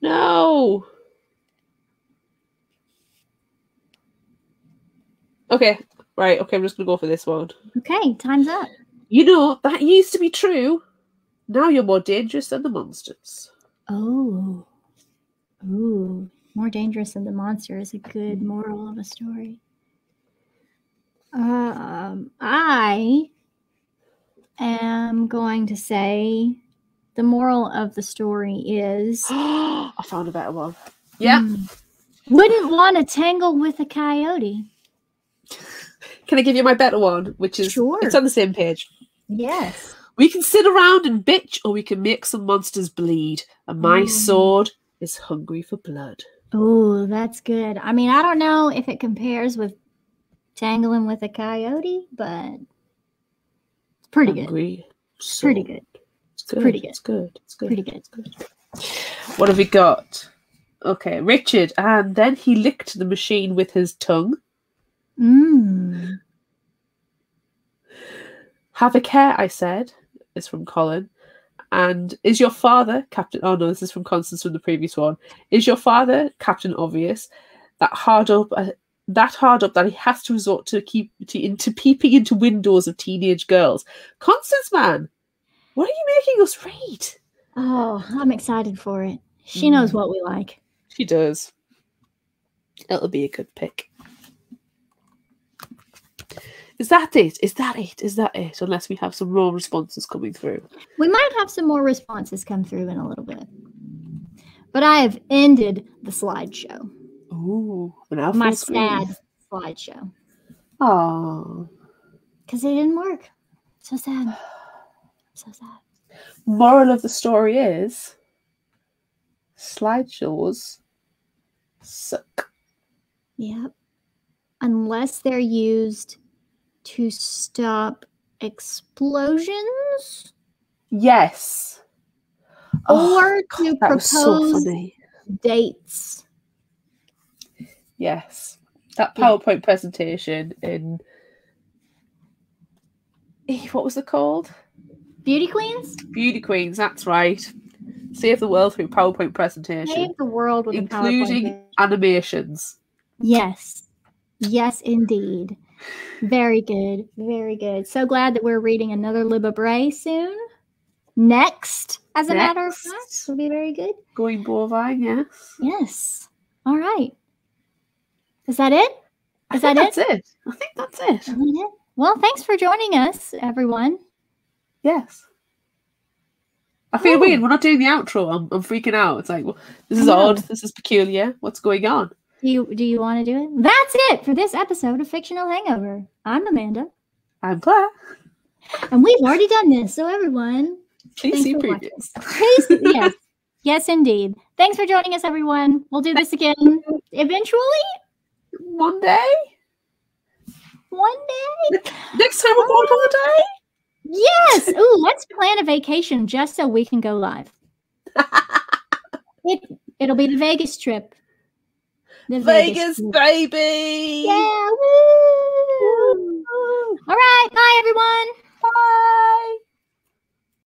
No. Okay, right. Okay, I'm just gonna go for this one. Okay, time's up. You know that used to be true. Now you're more dangerous than the monsters. Oh. Ooh. More dangerous than the monster is a good moral of a story. Um, I am going to say the moral of the story is I found a better one. Yeah. Hmm. wouldn't want to tangle with a coyote. Can I give you my better one? Which is Sure. it's on the same page. Yes. We can sit around and bitch, or we can make some monsters bleed. And my Mm. sword is hungry for blood. Oh, that's good. I mean, I don't know if it compares with tangling with a coyote, but it's pretty good. Hungry Pretty good. Good. Pretty good. It's good. It's good. Pretty good. It's good. What have we got? Okay, Richard, and then he licked the machine with his tongue. Mmm. Have a care, I said, is from Colin. And is your father, Captain? Oh no, this is from Constance from the previous one. Is your father, Captain Obvious, that hard up, uh, that hard up that he has to resort to keep to, into peeping into windows of teenage girls? Constance, man, what are you making us read? Oh, I'm excited for it. She knows Mm. what we like. She does. It'll be a good pick. Is that it? Is that it? Is that it? Unless we have some more responses coming through. We might have some more responses come through in a little bit. But I have ended the slideshow. Alpha My sad slideshow. Aww. Because it didn't work. So sad. So sad. Moral of the story is slideshows suck. Yep. Unless they're used to stop explosions Yes. Oh, or to was so propose dates. Yes. That Yeah. PowerPoint presentation in Eh, what was it called? Beauty queens? Beauty Queens, that's right. Save the world through PowerPoint presentation, Save the world with a including animations. Yes. Yes, indeed. Very good. Very good. So glad that we're reading another Bray soon. Next, as a matter of fact, Next. will be very good. Going bovine, yes. Yes. All right. Is that it? Is that it? that's it? I think that's it. Is that it? Well, thanks for joining us, everyone. Yes. I feel Oh. weird. We're not doing the outro. I'm, I'm freaking out. It's like, well, this is odd. This is peculiar. What's going on? Do you do you want to do it? That's it for this episode of Fictional Hangover. I'm Amanda, I'm Claire. and we've already done this. So everyone, Please see previous. Please, yes, yes, indeed. Thanks for joining us, everyone. We'll do this again eventually, One day? one day. Next time we're on holiday? Yes. Ooh, let's plan a vacation just so we can go live. It it'll be the Vegas trip. The Vegas, trip. baby! Yeah. Woo. All right. Bye, everyone. Bye!